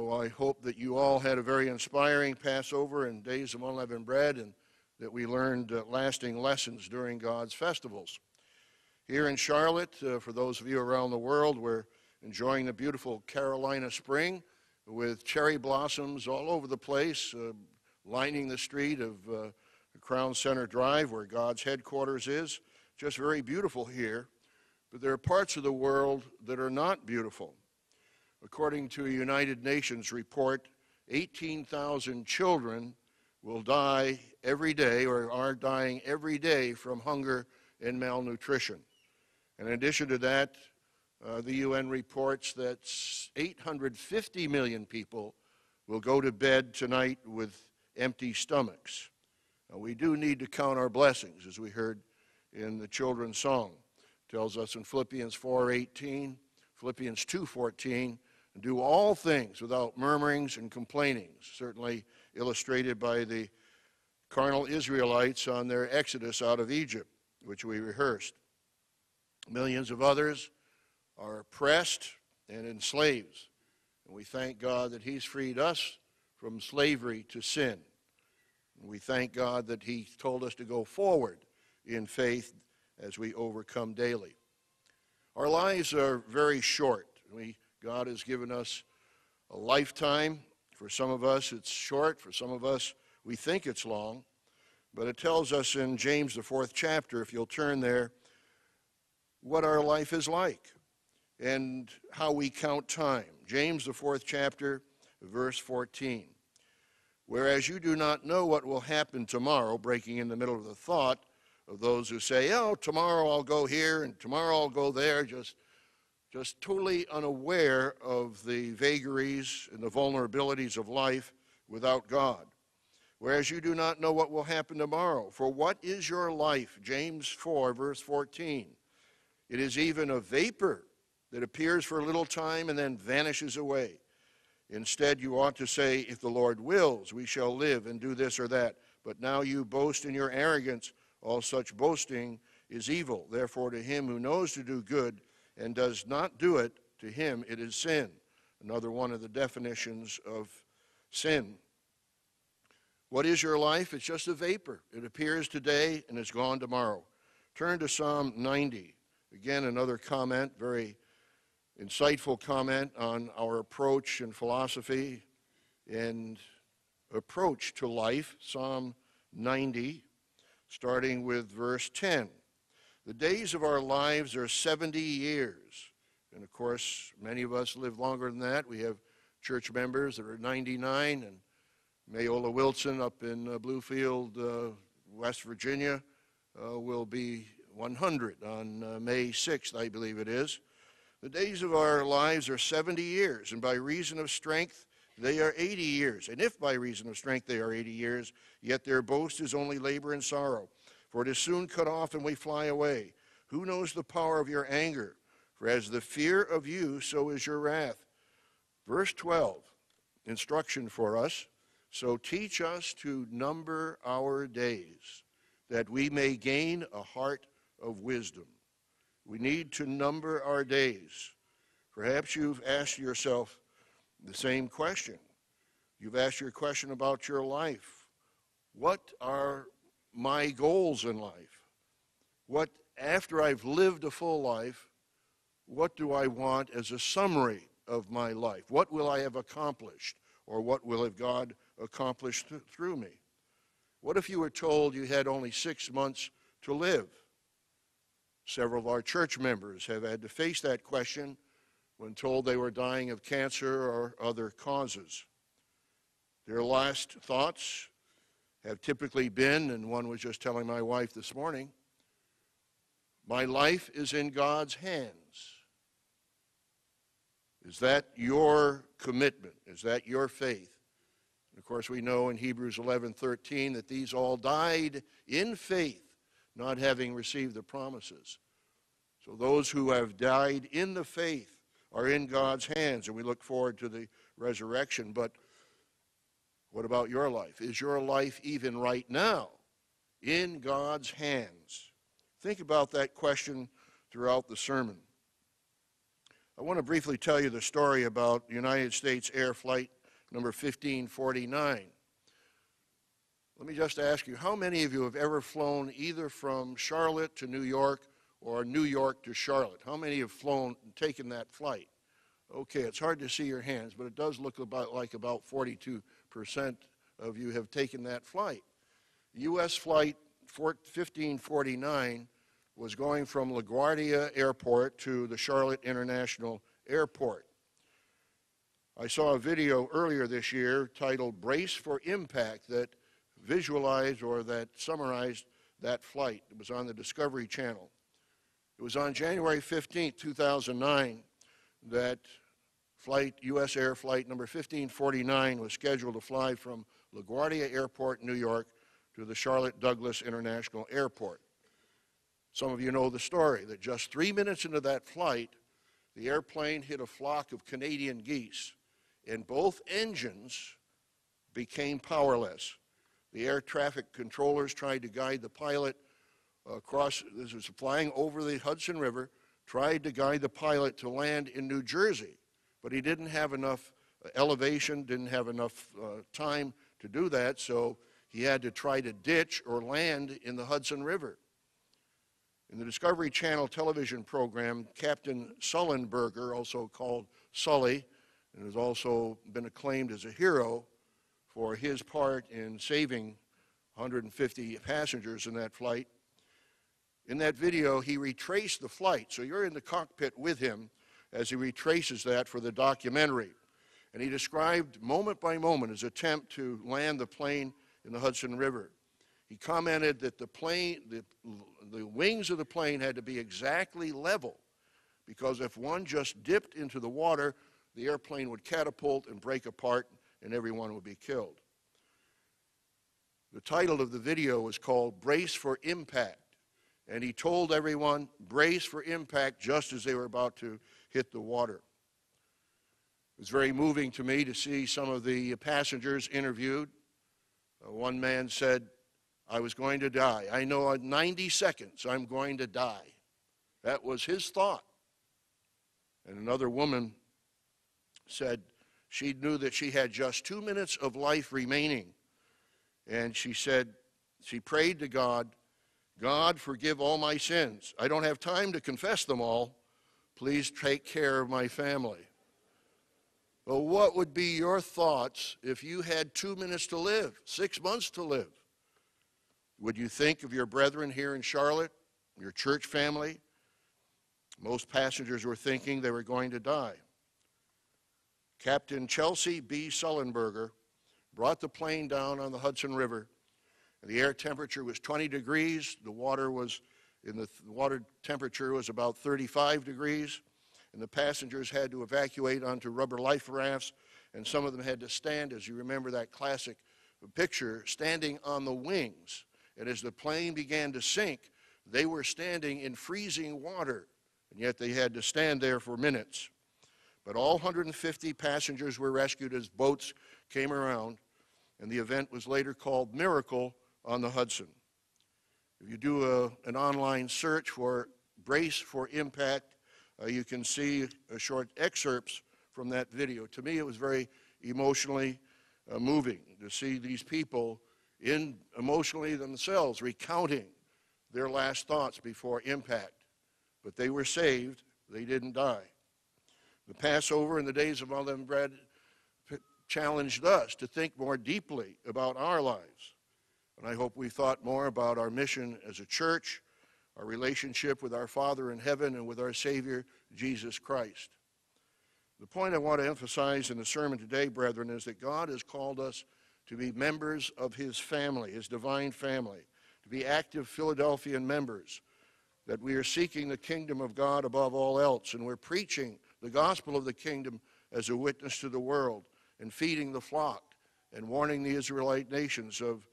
So I hope that you all had a very inspiring Passover and Days of Unleavened Bread and that we learned uh, lasting lessons during God's festivals. Here in Charlotte, uh, for those of you around the world, we're enjoying the beautiful Carolina spring with cherry blossoms all over the place, uh, lining the street of uh, Crown Center Drive where God's headquarters is. Just very beautiful here. But there are parts of the world that are not beautiful. According to a United Nations report, 18,000 children will die every day or are dying every day from hunger and malnutrition. in addition to that, uh, the UN reports that 850 million people will go to bed tonight with empty stomachs. Now, we do need to count our blessings, as we heard in the children's song. It tells us in Philippians 4:18, Philippians 2:14, and do all things without murmurings and complainings, certainly illustrated by the carnal Israelites on their exodus out of Egypt, which we rehearsed. Millions of others are oppressed and enslaved. And we thank God that He's freed us from slavery to sin. And we thank God that He told us to go forward in faith as we overcome daily. Our lives are very short. We God has given us a lifetime. For some of us, it's short. For some of us, we think it's long. But it tells us in James, the fourth chapter, if you'll turn there, what our life is like and how we count time. James, the fourth chapter, verse 14. Whereas you do not know what will happen tomorrow, breaking in the middle of the thought of those who say, oh, tomorrow I'll go here and tomorrow I'll go there, just just totally unaware of the vagaries and the vulnerabilities of life without God. Whereas you do not know what will happen tomorrow. For what is your life? James 4, verse 14. It is even a vapor that appears for a little time and then vanishes away. Instead, you ought to say, If the Lord wills, we shall live and do this or that. But now you boast in your arrogance. All such boasting is evil. Therefore, to him who knows to do good and does not do it, to him it is sin. Another one of the definitions of sin. What is your life? It's just a vapor. It appears today and is gone tomorrow. Turn to Psalm 90. Again, another comment, very insightful comment on our approach and philosophy and approach to life. Psalm 90, starting with verse 10. The days of our lives are 70 years. And of course, many of us live longer than that. We have church members that are 99, and Mayola Wilson up in uh, Bluefield, uh, West Virginia, uh, will be 100 on uh, May 6th, I believe it is. The days of our lives are 70 years, and by reason of strength, they are 80 years. And if by reason of strength they are 80 years, yet their boast is only labor and sorrow for it is soon cut off and we fly away. Who knows the power of your anger? For as the fear of you, so is your wrath. Verse 12, instruction for us. So teach us to number our days, that we may gain a heart of wisdom. We need to number our days. Perhaps you've asked yourself the same question. You've asked your question about your life. What are my goals in life? What, after I've lived a full life, what do I want as a summary of my life? What will I have accomplished? Or what will have God accomplished th- through me? What if you were told you had only six months to live? Several of our church members have had to face that question when told they were dying of cancer or other causes. Their last thoughts have typically been, and one was just telling my wife this morning, my life is in God's hands. Is that your commitment? Is that your faith? And of course, we know in Hebrews 11 13 that these all died in faith, not having received the promises. So those who have died in the faith are in God's hands, and we look forward to the resurrection. But what about your life? Is your life even right now in God's hands? Think about that question throughout the sermon. I want to briefly tell you the story about United States Air Flight number 1549. Let me just ask you, how many of you have ever flown either from Charlotte to New York or New York to Charlotte? How many have flown and taken that flight? Okay, it's hard to see your hands, but it does look about like about 42% of you have taken that flight. U.S. Flight 1549 was going from LaGuardia Airport to the Charlotte International Airport. I saw a video earlier this year titled Brace for Impact that visualized or that summarized that flight. It was on the Discovery Channel. It was on January 15, 2009, that flight, U.S. Air Flight number 1549 was scheduled to fly from LaGuardia Airport, New York, to the Charlotte Douglas International Airport. Some of you know the story that just three minutes into that flight, the airplane hit a flock of Canadian geese, and both engines became powerless. The air traffic controllers tried to guide the pilot across, this was flying over the Hudson River, tried to guide the pilot to land in New Jersey, but he didn't have enough elevation, didn't have enough uh, time to do that, so he had to try to ditch or land in the Hudson River. In the Discovery Channel television program, Captain Sullenberger, also called Sully, and has also been acclaimed as a hero for his part in saving 150 passengers in that flight. In that video, he retraced the flight. So you're in the cockpit with him as he retraces that for the documentary. And he described moment by moment his attempt to land the plane in the Hudson River. He commented that the plane, the, the wings of the plane had to be exactly level because if one just dipped into the water, the airplane would catapult and break apart and everyone would be killed. The title of the video was called Brace for Impact. And he told everyone, brace for impact just as they were about to hit the water. It was very moving to me to see some of the passengers interviewed. Uh, one man said, I was going to die. I know in 90 seconds I'm going to die. That was his thought. And another woman said she knew that she had just two minutes of life remaining. And she said, she prayed to God, God, forgive all my sins. I don't have time to confess them all. Please take care of my family. Well, what would be your thoughts if you had two minutes to live, six months to live? Would you think of your brethren here in Charlotte, your church family? Most passengers were thinking they were going to die. Captain Chesley B. Sullenberger brought the plane down on the Hudson River. And the air temperature was 20 degrees. The water was the, the water temperature was about 35 degrees, and the passengers had to evacuate onto rubber life rafts, and some of them had to stand, as you remember that classic picture, standing on the wings and as the plane began to sink, they were standing in freezing water, and yet they had to stand there for minutes. But all 150 passengers were rescued as boats came around, and the event was later called Miracle on the Hudson. If you do a, an online search for Brace for Impact, uh, you can see a short excerpts from that video. To me, it was very emotionally uh, moving to see these people in emotionally themselves, recounting their last thoughts before impact. But they were saved, they didn't die. The Passover and the days of unleavened bread challenged us to think more deeply about our lives. And I hope we thought more about our mission as a church, our relationship with our Father in heaven, and with our Savior, Jesus Christ. The point I want to emphasize in the sermon today, brethren, is that God has called us to be members of his family, his divine family, to be active Philadelphian members, that we are seeking the kingdom of God above all else, and we're preaching the gospel of the kingdom as a witness to the world, and feeding the flock, and warning the Israelite nations of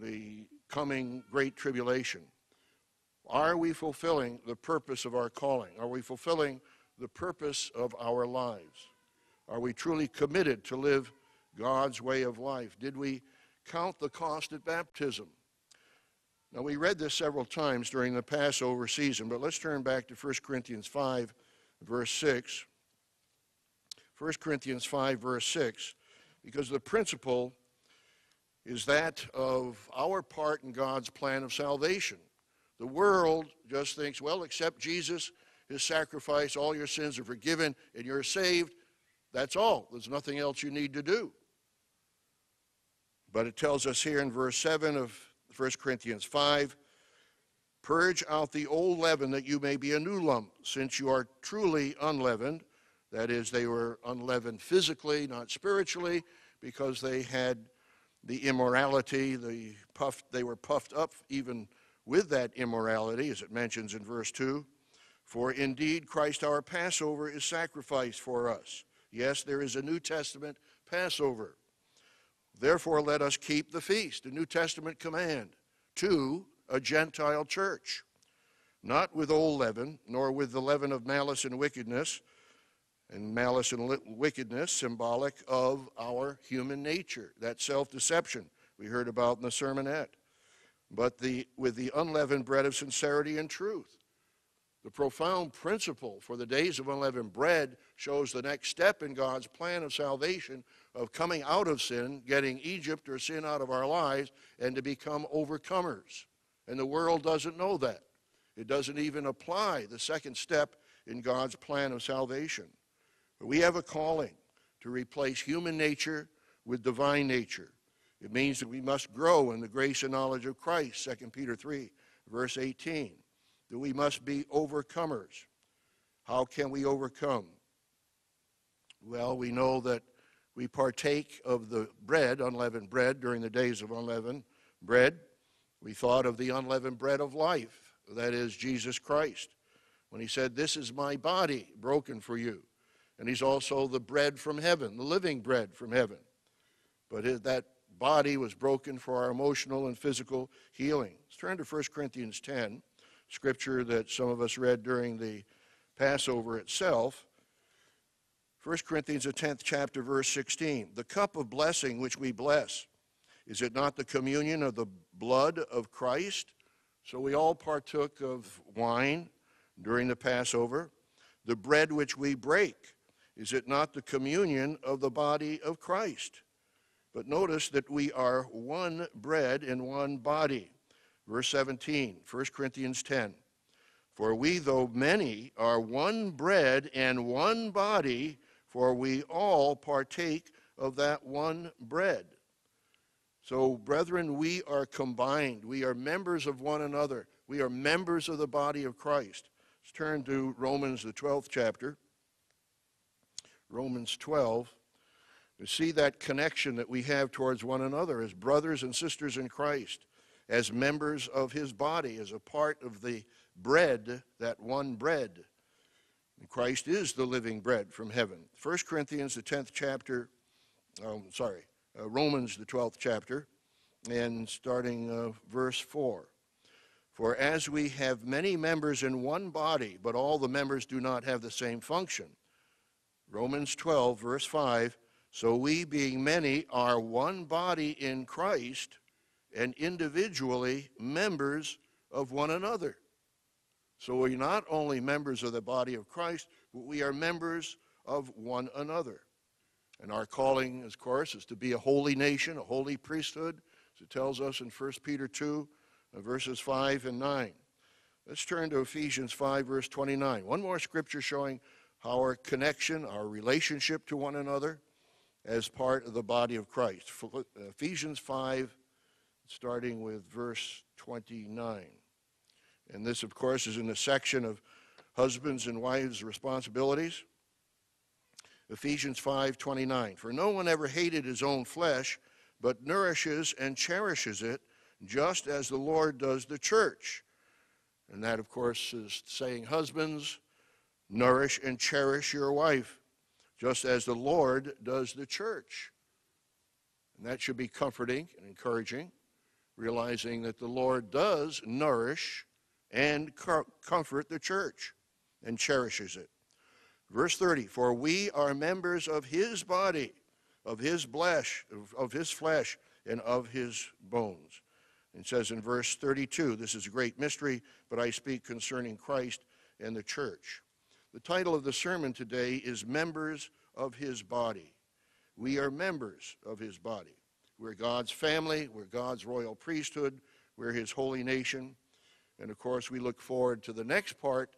the coming great tribulation. Are we fulfilling the purpose of our calling? Are we fulfilling the purpose of our lives? Are we truly committed to live God's way of life? Did we count the cost at baptism? Now, we read this several times during the Passover season, but let's turn back to 1 Corinthians 5, verse 6. 1 Corinthians 5, verse 6, because the principle is that of our part in God's plan of salvation. The world just thinks, well, accept Jesus, his sacrifice, all your sins are forgiven, and you're saved. That's all. There's nothing else you need to do. But it tells us here in verse 7 of 1 Corinthians 5 Purge out the old leaven that you may be a new lump, since you are truly unleavened. That is, they were unleavened physically, not spiritually, because they had the immorality, the puffed, they were puffed up even with that immorality, as it mentions in verse 2. For indeed, Christ our Passover is sacrificed for us. Yes, there is a New Testament Passover. Therefore, let us keep the feast, a New Testament command, to a Gentile church, not with old leaven, nor with the leaven of malice and wickedness, and malice and wickedness symbolic of our human nature, that self deception we heard about in the sermonette, but the, with the unleavened bread of sincerity and truth. The profound principle for the days of unleavened bread shows the next step in God's plan of salvation of coming out of sin, getting Egypt or sin out of our lives, and to become overcomers. And the world doesn't know that. It doesn't even apply the second step in God's plan of salvation. We have a calling to replace human nature with divine nature. It means that we must grow in the grace and knowledge of Christ, 2 Peter 3, verse 18. That we must be overcomers. How can we overcome? Well, we know that we partake of the bread, unleavened bread, during the days of unleavened bread. We thought of the unleavened bread of life, that is Jesus Christ, when he said, This is my body broken for you. And he's also the bread from heaven, the living bread from heaven. But that body was broken for our emotional and physical healing. Let's turn to 1 Corinthians 10, scripture that some of us read during the Passover itself. 1 Corinthians, the 10th chapter, verse 16. The cup of blessing which we bless, is it not the communion of the blood of Christ? So we all partook of wine during the Passover. The bread which we break, is it not the communion of the body of Christ? But notice that we are one bread in one body. Verse 17, 1 Corinthians 10. For we, though many, are one bread and one body, for we all partake of that one bread. So, brethren, we are combined. We are members of one another. We are members of the body of Christ. Let's turn to Romans, the 12th chapter. Romans 12. To see that connection that we have towards one another as brothers and sisters in Christ, as members of his body, as a part of the bread, that one bread. And Christ is the living bread from heaven. 1 Corinthians, the 10th chapter, um, sorry, uh, Romans, the 12th chapter, and starting uh, verse 4. For as we have many members in one body, but all the members do not have the same function. Romans 12, verse 5. So we, being many, are one body in Christ and individually members of one another. So we're not only members of the body of Christ, but we are members of one another. And our calling, of course, is to be a holy nation, a holy priesthood, as it tells us in 1 Peter 2, uh, verses 5 and 9. Let's turn to Ephesians 5, verse 29. One more scripture showing our connection, our relationship to one another as part of the body of Christ. Uh, Ephesians 5, starting with verse 29. And this, of course, is in the section of husbands and wives' responsibilities. Ephesians 5:29 For no one ever hated his own flesh but nourishes and cherishes it just as the Lord does the church. And that of course is saying husbands nourish and cherish your wife just as the Lord does the church. And that should be comforting and encouraging realizing that the Lord does nourish and comfort the church and cherishes it. Verse 30 For we are members of his body, of his flesh, of his flesh, and of his bones. It says in verse 32 This is a great mystery, but I speak concerning Christ and the church. The title of the sermon today is Members of his body. We are members of his body. We're God's family, we're God's royal priesthood, we're his holy nation. And of course, we look forward to the next part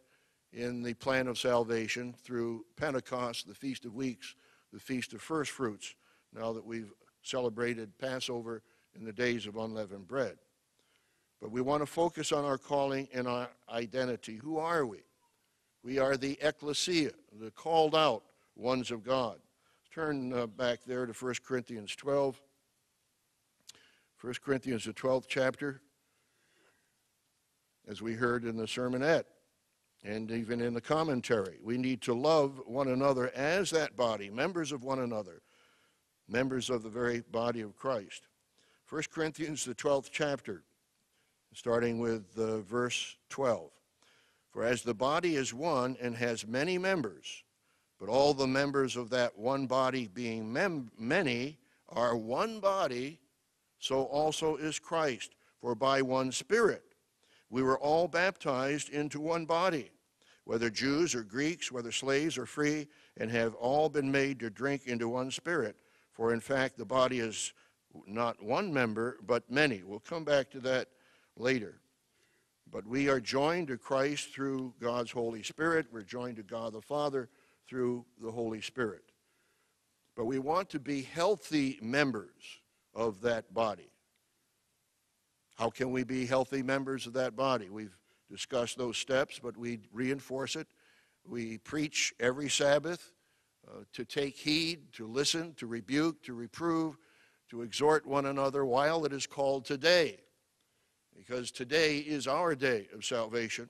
in the plan of salvation through Pentecost, the Feast of Weeks, the Feast of First Fruits, now that we've celebrated Passover in the days of unleavened bread. But we want to focus on our calling and our identity. Who are we? We are the ecclesia, the called out ones of God. Turn uh, back there to 1 Corinthians 12. 1 Corinthians, the 12th chapter, as we heard in the sermonette and even in the commentary. We need to love one another as that body, members of one another, members of the very body of Christ. 1 Corinthians, the 12th chapter, starting with uh, verse 12. For as the body is one and has many members, but all the members of that one body being mem- many are one body, so also is Christ. For by one Spirit we were all baptized into one body, whether Jews or Greeks, whether slaves or free, and have all been made to drink into one Spirit. For in fact, the body is not one member, but many. We'll come back to that later. But we are joined to Christ through God's Holy Spirit. We're joined to God the Father through the Holy Spirit. But we want to be healthy members of that body. How can we be healthy members of that body? We've discussed those steps, but we reinforce it. We preach every Sabbath uh, to take heed, to listen, to rebuke, to reprove, to exhort one another while it is called today. Because today is our day of salvation,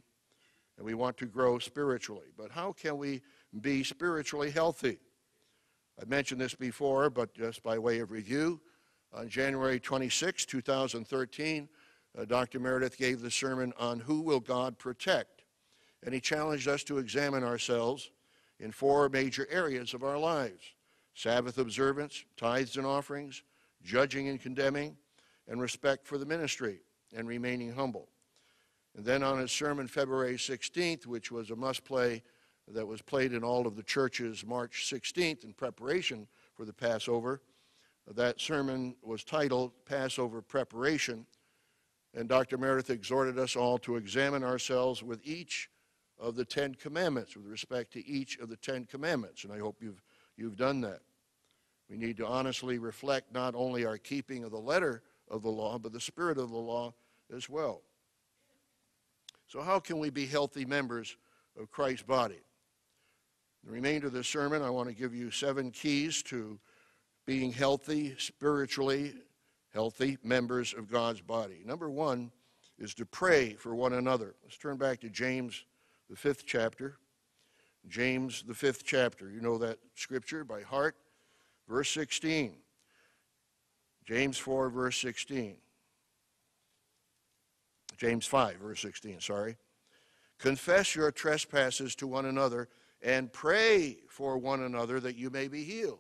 and we want to grow spiritually. But how can we be spiritually healthy? I mentioned this before, but just by way of review, on January 26, 2013, uh, Dr. Meredith gave the sermon on who will God protect. And he challenged us to examine ourselves in four major areas of our lives Sabbath observance, tithes and offerings, judging and condemning, and respect for the ministry and remaining humble. And then on his sermon February 16th, which was a must play that was played in all of the churches March 16th in preparation for the Passover, that sermon was titled Passover Preparation. And Dr. Meredith exhorted us all to examine ourselves with each of the Ten Commandments, with respect to each of the Ten Commandments. And I hope you've, you've done that. We need to honestly reflect not only our keeping of the letter of the law, but the spirit of the law as well. So, how can we be healthy members of Christ's body? The remainder of the sermon, I want to give you seven keys to being healthy, spiritually healthy members of God's body. Number one is to pray for one another. Let's turn back to James, the fifth chapter. James, the fifth chapter. You know that scripture by heart. Verse 16. James 4, verse 16. James 5, verse 16, sorry. Confess your trespasses to one another and pray for one another that you may be healed.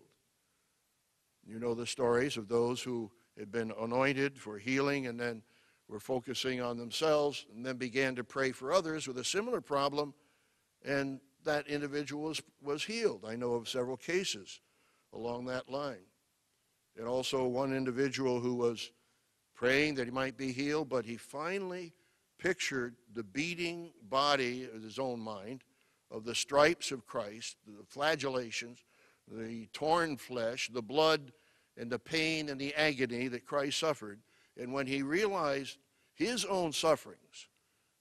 You know the stories of those who had been anointed for healing and then were focusing on themselves and then began to pray for others with a similar problem, and that individual was, was healed. I know of several cases along that line. And also one individual who was praying that he might be healed, but he finally pictured the beating body of his own mind of the stripes of Christ, the flagellations, the torn flesh, the blood and the pain and the agony that Christ suffered. And when he realized his own sufferings,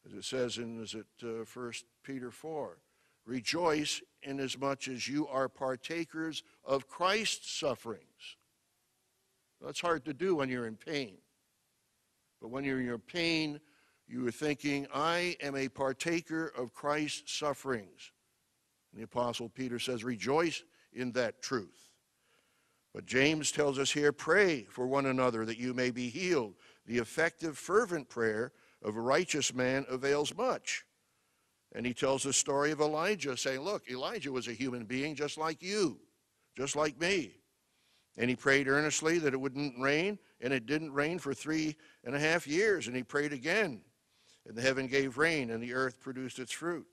as it says in is it uh, 1 Peter 4, rejoice inasmuch as you are partakers of Christ's sufferings. That's hard to do when you're in pain. But when you're in your pain, you are thinking, I am a partaker of Christ's sufferings. And the Apostle Peter says, rejoice in that truth. But James tells us here, pray for one another that you may be healed. The effective, fervent prayer of a righteous man avails much. And he tells the story of Elijah, saying, Look, Elijah was a human being just like you, just like me. And he prayed earnestly that it wouldn't rain, and it didn't rain for three and a half years. And he prayed again, and the heaven gave rain, and the earth produced its fruit.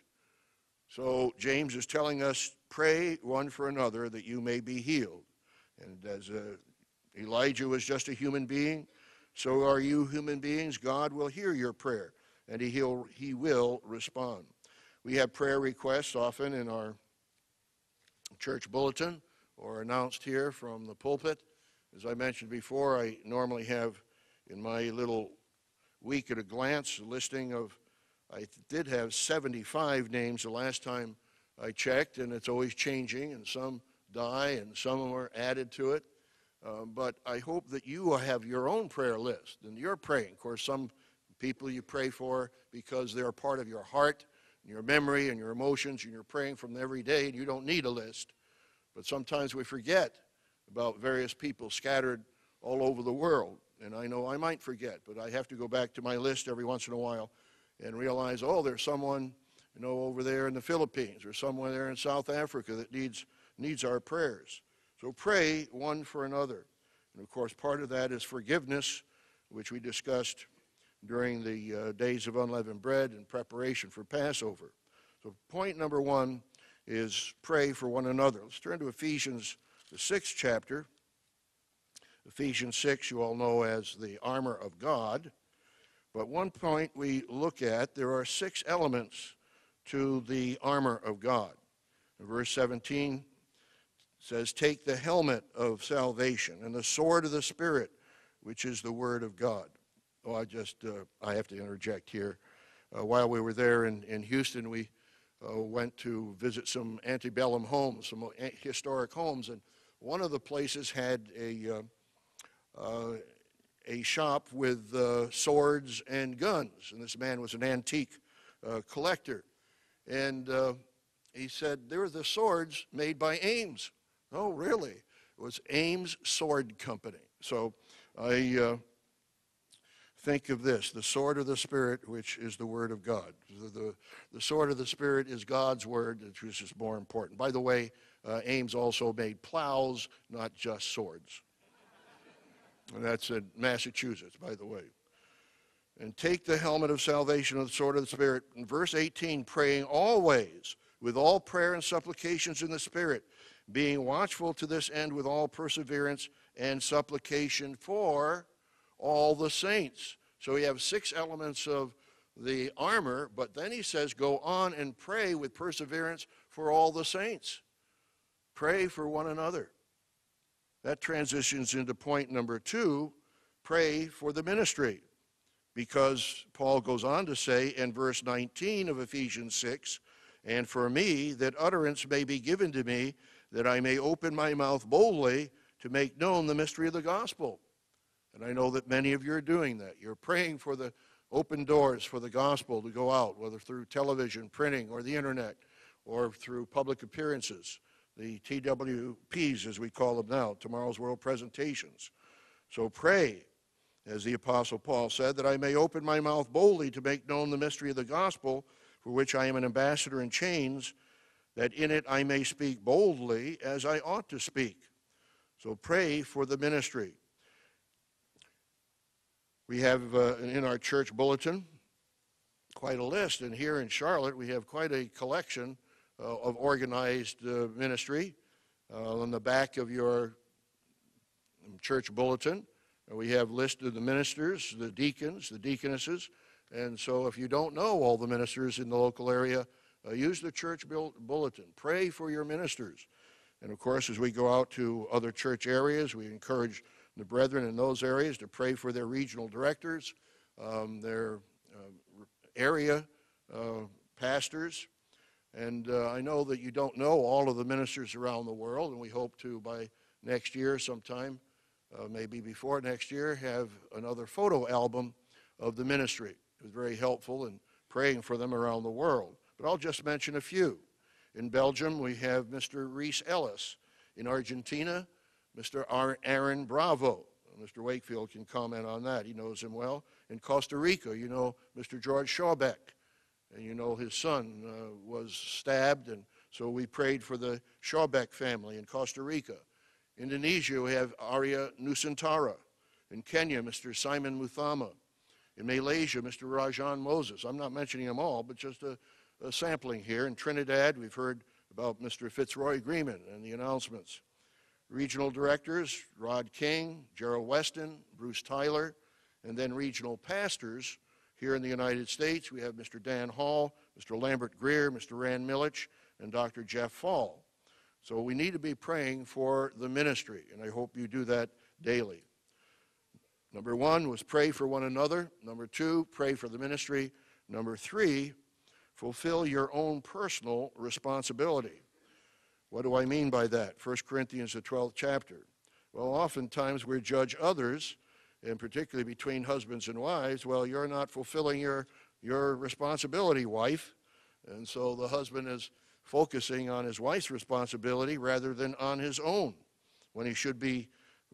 So James is telling us, pray one for another that you may be healed. And as uh, Elijah was just a human being, so are you human beings. God will hear your prayer, and he, he'll, he will respond. We have prayer requests often in our church bulletin or announced here from the pulpit. As I mentioned before, I normally have in my little week at a glance a listing of, I did have 75 names the last time I checked, and it's always changing, and some die and some are added to it. Uh, but I hope that you have your own prayer list, and you're praying. Of course, some people you pray for because they're part of your heart, and your memory, and your emotions, and you're praying from every day, and you don't need a list. But sometimes we forget about various people scattered all over the world. And I know I might forget, but I have to go back to my list every once in a while and realize, oh, there's someone, you know, over there in the Philippines or someone there in South Africa that needs, needs our prayers. So pray one for another. And of course, part of that is forgiveness, which we discussed during the uh, days of unleavened bread and preparation for Passover. So point number one is pray for one another. Let's turn to Ephesians, the sixth chapter. Ephesians 6, you all know as the armor of God. But one point we look at, there are six elements to the armor of God. Verse 17 says, Take the helmet of salvation and the sword of the Spirit, which is the word of God. Oh, I just, uh, I have to interject here. Uh, while we were there in, in Houston, we uh, went to visit some antebellum homes, some historic homes, and one of the places had a, uh, uh, a shop with uh, swords and guns. And this man was an antique uh, collector. And he said, They were the swords made by Ames. Oh, really? It was Ames Sword Company. So I think of this the sword of the Spirit, which is the Word of God. The, the, the sword of the Spirit is God's Word, which is more important. By the way, uh, Ames also made plows, not just swords. and that's in Massachusetts, by the way. And take the helmet of salvation and the sword of the Spirit. In verse 18, praying always with all prayer and supplications in the Spirit, being watchful to this end with all perseverance and supplication for all the saints. So we have six elements of the armor, but then he says, Go on and pray with perseverance for all the saints. Pray for one another. That transitions into point number two pray for the ministry. Because Paul goes on to say in verse 19 of Ephesians 6, and for me, that utterance may be given to me, that I may open my mouth boldly to make known the mystery of the gospel and I know that many of you are doing that. You're praying for the open doors for the gospel to go out, whether through television, printing, or the internet, or through public appearances, the TWPs, as we call them now, Tomorrow's World Presentations. So pray, as the Apostle Paul said, that I may open my mouth boldly to make known the mystery of the gospel, for which I am an ambassador in chains, that in it I may speak boldly as I ought to speak. So pray for the ministry. We have uh, in our church bulletin quite a list, and here in Charlotte we have quite a collection uh, of organized uh, ministry. Uh, on the back of your church bulletin, we have listed the ministers, the deacons, the deaconesses, and so if you don't know all the ministers in the local area, uh, use the church bulletin. Pray for your ministers. And of course, as we go out to other church areas, we encourage the brethren in those areas to pray for their regional directors, um, their uh, area uh, pastors. And uh, I know that you don't know all of the ministers around the world, and we hope to by next year, sometime, uh, maybe before next year, have another photo album of the ministry. It was very helpful in praying for them around the world. But I'll just mention a few. In Belgium, we have Mr. Reese Ellis. In Argentina, Mr. Aaron Bravo. Mr. Wakefield can comment on that. He knows him well. In Costa Rica, you know Mr. George Shawbeck. And you know his son uh, was stabbed, and so we prayed for the Shawbeck family in Costa Rica. Indonesia, we have Arya Nusantara. In Kenya, Mr. Simon Muthama. In Malaysia, Mr. Rajan Moses. I'm not mentioning them all, but just a, a sampling here. In Trinidad, we've heard about Mr. Fitzroy Greenman and the announcements. Regional directors, Rod King, Gerald Weston, Bruce Tyler, and then regional pastors here in the United States. We have Mr. Dan Hall, Mr. Lambert Greer, Mr. Rand Millich, and Dr. Jeff Fall. So we need to be praying for the ministry, and I hope you do that daily. Number one was pray for one another. Number two, pray for the ministry. Number three, fulfill your own personal responsibility. What do I mean by that? 1 Corinthians, the 12th chapter. Well, oftentimes we judge others, and particularly between husbands and wives. Well, you're not fulfilling your, your responsibility, wife. And so the husband is focusing on his wife's responsibility rather than on his own, when he should be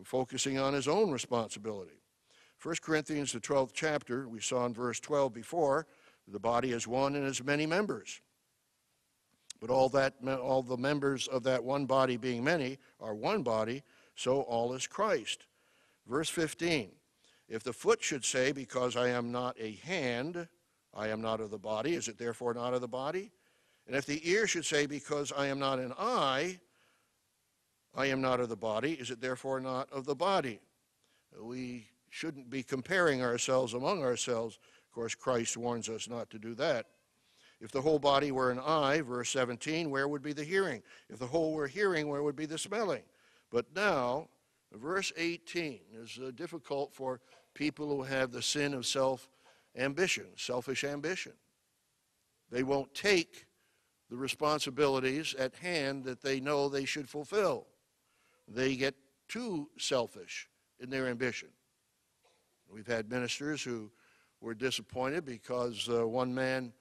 focusing on his own responsibility. 1 Corinthians, the 12th chapter, we saw in verse 12 before, the body is one and has many members. But all, that, all the members of that one body being many are one body, so all is Christ. Verse 15 If the foot should say, Because I am not a hand, I am not of the body, is it therefore not of the body? And if the ear should say, Because I am not an eye, I am not of the body, is it therefore not of the body? We shouldn't be comparing ourselves among ourselves. Of course, Christ warns us not to do that. If the whole body were an eye, verse 17, where would be the hearing? If the whole were hearing, where would be the smelling? But now, verse 18 is uh, difficult for people who have the sin of self ambition, selfish ambition. They won't take the responsibilities at hand that they know they should fulfill. They get too selfish in their ambition. We've had ministers who were disappointed because uh, one man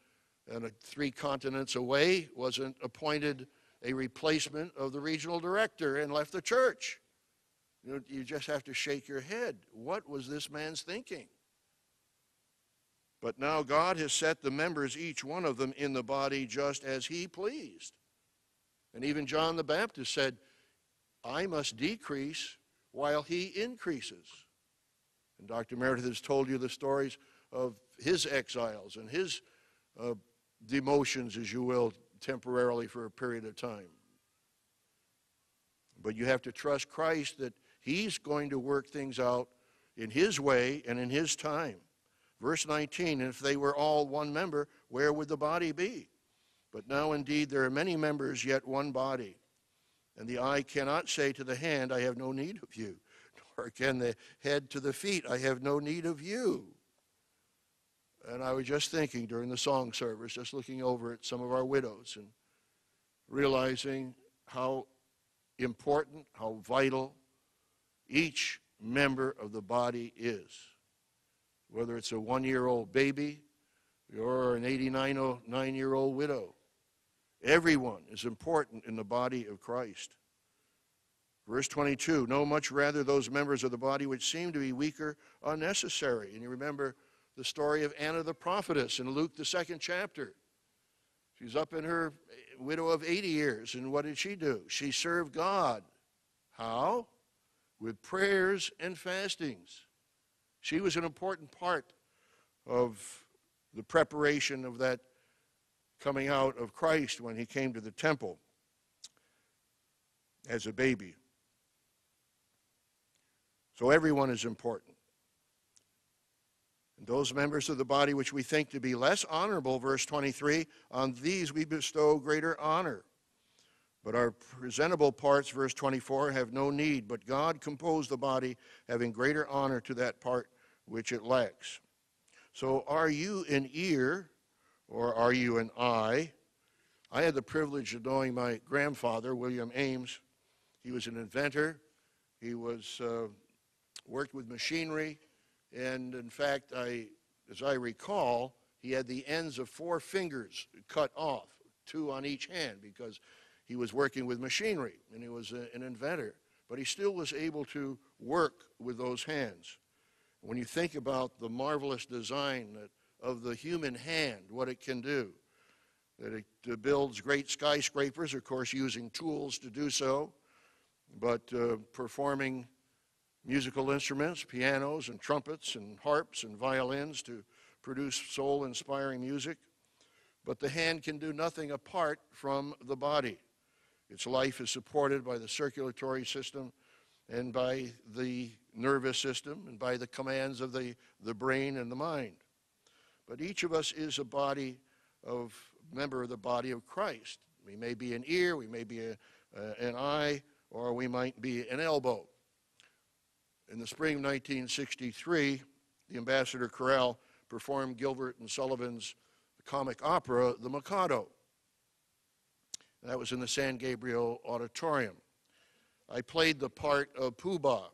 and three continents away wasn't appointed a replacement of the regional director and left the church. You, know, you just have to shake your head. What was this man's thinking? But now God has set the members, each one of them, in the body just as He pleased. And even John the Baptist said, I must decrease while He increases. And Dr. Meredith has told you the stories of his exiles and his uh, demotions, as you will, temporarily for a period of time. But you have to trust Christ that He's going to work things out in His way and in His time. Verse 19, if they were all one member, where would the body be? But now indeed there are many members, yet one body. And the eye cannot say to the hand, I have no need of you, nor can the head to the feet, I have no need of you. And I was just thinking during the song service, just looking over at some of our widows and realizing how important, how vital each member of the body is. Whether it's a one year old baby or an 89 year old widow, everyone is important in the body of Christ. Verse 22 No, much rather those members of the body which seem to be weaker are necessary. And you remember the story of Anna the prophetess in Luke, the second chapter. She's up in her widow of 80 years, and what did she do? She served God. How? With prayers and fastings. She was an important part of the preparation of that coming out of Christ when he came to the temple as a baby. So everyone is important. Those members of the body which we think to be less honorable, verse 23, on these we bestow greater honor. But our presentable parts, verse 24, have no need, but God composed the body, having greater honor to that part which it lacks. So are you an ear, or are you an eye? I had the privilege of knowing my grandfather, William Ames. He was an inventor. He was uh, worked with machinery. And in fact, I, as I recall, he had the ends of four fingers cut off, two on each hand, because he was working with machinery and he was a, an inventor. But he still was able to work with those hands. When you think about the marvelous design that, of the human hand, what it can do, that it uh, builds great skyscrapers, of course, using tools to do so, but uh, performing musical instruments, pianos and trumpets and harps and violins to produce soul inspiring music. But the hand can do nothing apart from the body. Its life is supported by the circulatory system and by the nervous system and by the commands of the, the brain and the mind. But each of us is a body of member of the body of Christ. We may be an ear, we may be a, uh, an eye, or we might be an elbow. In the spring of 1963, the Ambassador Chorale performed Gilbert and Sullivan's comic opera, The Mikado. That was in the San Gabriel Auditorium. I played the part of Pooh Bah.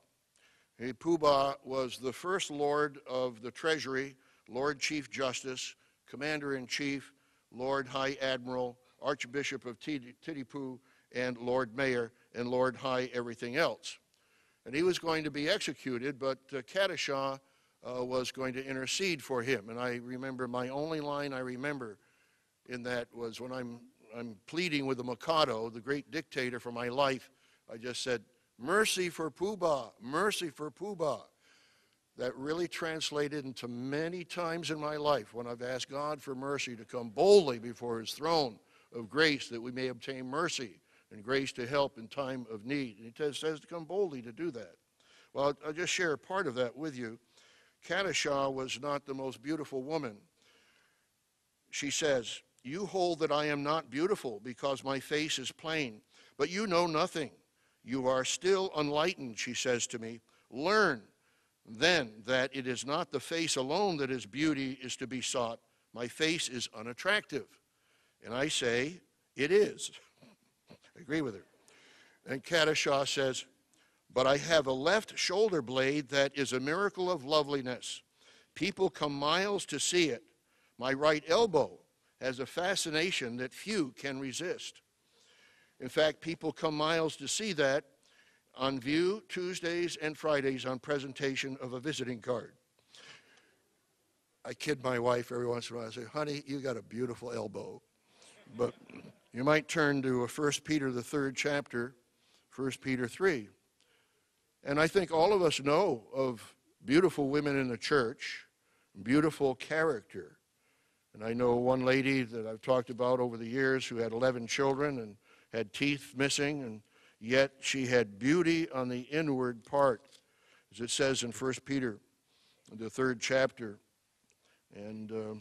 Hey, Pooh Bah was the first Lord of the Treasury, Lord Chief Justice, Commander in Chief, Lord High Admiral, Archbishop of Titipu, and Lord Mayor, and Lord High everything else. And he was going to be executed, but uh, uh, was going to intercede for him. And I remember my only line I remember in that was when I'm, I'm pleading with the Mikado, the great dictator for my life, I just said, Mercy for Bah, mercy for Bah. That really translated into many times in my life when I've asked God for mercy to come boldly before his throne of grace that we may obtain mercy and grace to help in time of need. And he says to come boldly to do that. Well, I'll just share part of that with you. Katisha was not the most beautiful woman. She says, You hold that I am not beautiful because my face is plain, but you know nothing. You are still unlightened, she says to me. Learn then that it is not the face alone that is beauty is to be sought. My face is unattractive. And I say, It is. I agree with her. And Katisha says, But I have a left shoulder blade that is a miracle of loveliness. People come miles to see it. My right elbow has a fascination that few can resist. In fact, people come miles to see that on view Tuesdays and Fridays on presentation of a visiting card. I kid my wife every once in a while. I say, honey, you got a beautiful elbow. But you might turn to 1 Peter, the third chapter, 1 Peter 3. And I think all of us know of beautiful women in the church, beautiful character. And I know one lady that I've talked about over the years who had 11 children and had teeth missing, and yet she had beauty on the inward part, as it says in 1 Peter, the third chapter, and uh,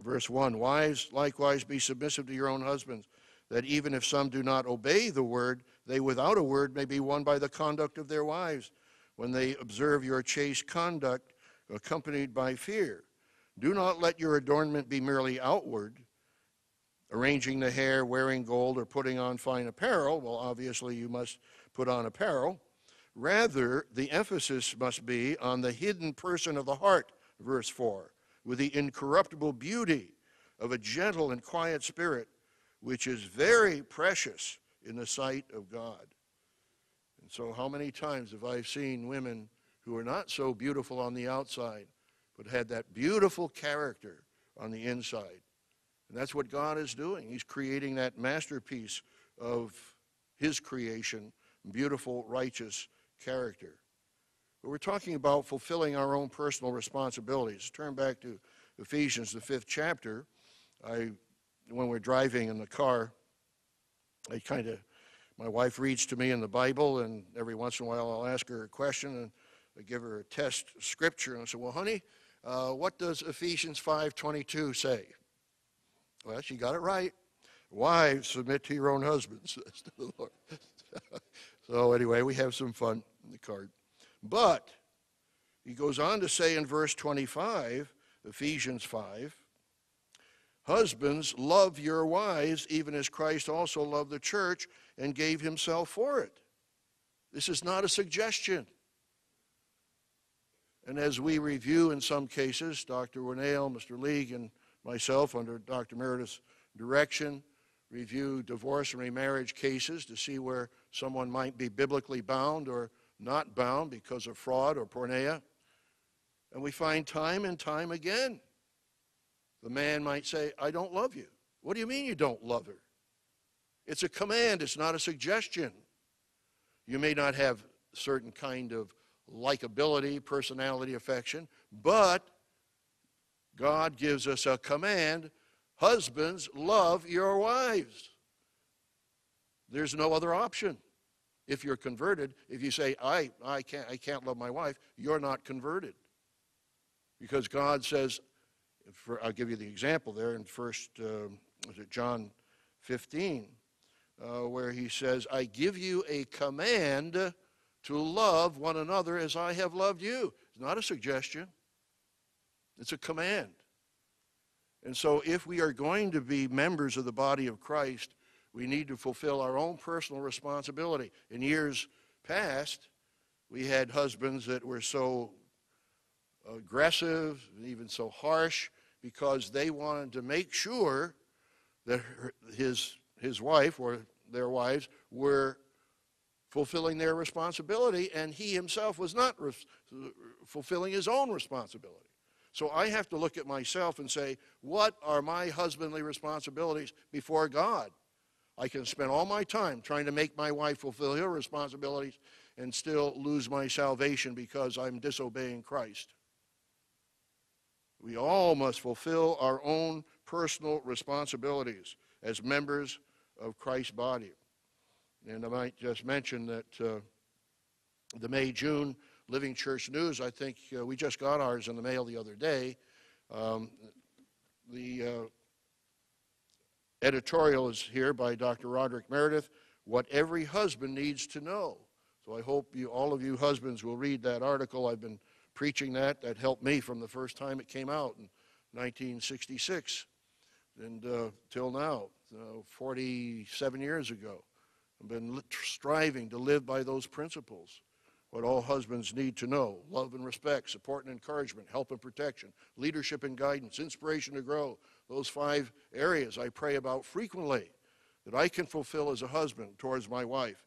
verse 1 Wives, likewise, be submissive to your own husbands, that even if some do not obey the word, they without a word may be won by the conduct of their wives, when they observe your chaste conduct accompanied by fear. Do not let your adornment be merely outward arranging the hair, wearing gold, or putting on fine apparel, well, obviously you must put on apparel. Rather, the emphasis must be on the hidden person of the heart, verse 4, with the incorruptible beauty of a gentle and quiet spirit, which is very precious in the sight of God. And so, how many times have I seen women who are not so beautiful on the outside, but had that beautiful character on the inside? And that's what God is doing. He's creating that masterpiece of His creation, beautiful, righteous character. But we're talking about fulfilling our own personal responsibilities. Turn back to Ephesians, the fifth chapter. I, when we're driving in the car, I kind of, my wife reads to me in the Bible, and every once in a while I'll ask her a question and I give her a test scripture, and I say, "Well, honey, uh, what does Ephesians 5:22 say?" Well, she got it right. Wives, submit to your own husbands, the Lord. so, anyway, we have some fun in the card. But he goes on to say in verse 25, Ephesians 5, Husbands, love your wives, even as Christ also loved the church and gave himself for it. This is not a suggestion. And as we review in some cases, Dr. Winnail, Mr. League, and myself, under Dr. Meredith's direction, review divorce and remarriage cases to see where someone might be biblically bound or not bound because of fraud or porneia. And we find time and time again the man might say, I don't love you. What do you mean you don't love her? It's a command, it's not a suggestion. You may not have certain kind of likability, personality, affection, but God gives us a command Husbands, love your wives. There's no other option. If you're converted, if you say, I, I, can't, I can't love my wife, you're not converted. Because God says, for, I'll give you the example there in first, uh, was it John 15, uh, where he says, I give you a command to love one another as I have loved you. It's not a suggestion, it's a command. And so, if we are going to be members of the body of Christ, we need to fulfill our own personal responsibility. In years past, we had husbands that were so aggressive and even so harsh because they wanted to make sure that his, his wife or their wives were fulfilling their responsibility, and he himself was not fulfilling his own responsibility. So I have to look at myself and say, what are my husbandly responsibilities before God? I can spend all my time trying to make my wife fulfill her responsibilities and still lose my salvation because I'm disobeying Christ. We all must fulfill our own personal responsibilities as members of Christ's body. And I might just mention that uh, the May June Living Church News, I think uh, we just got ours in the mail the other day. Um, the uh, editorial is here by Dr. Roderick Meredith What Every Husband Needs to Know. So I hope you, all of you husbands will read that article. I've been preaching that. That helped me from the first time it came out in 1966 and uh, till now, uh, 47 years ago. I've been striving to live by those principles. What all husbands need to know love and respect, support and encouragement, help and protection, leadership and guidance, inspiration to grow. Those five areas I pray about frequently that I can fulfill as a husband towards my wife.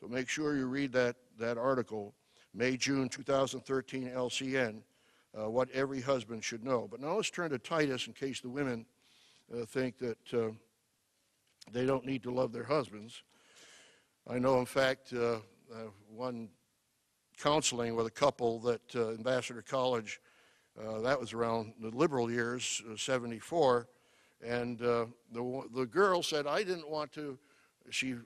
So make sure you read that, that article, May, June 2013 LCN, uh, what every husband should know. But now let's turn to Titus in case the women uh, think that uh, they don't need to love their husbands. I know, in fact, uh, uh, one counseling with a couple that uh, Ambassador College, uh, that was around the liberal years, uh, 74, and uh, the, the girl said, I didn't want to, she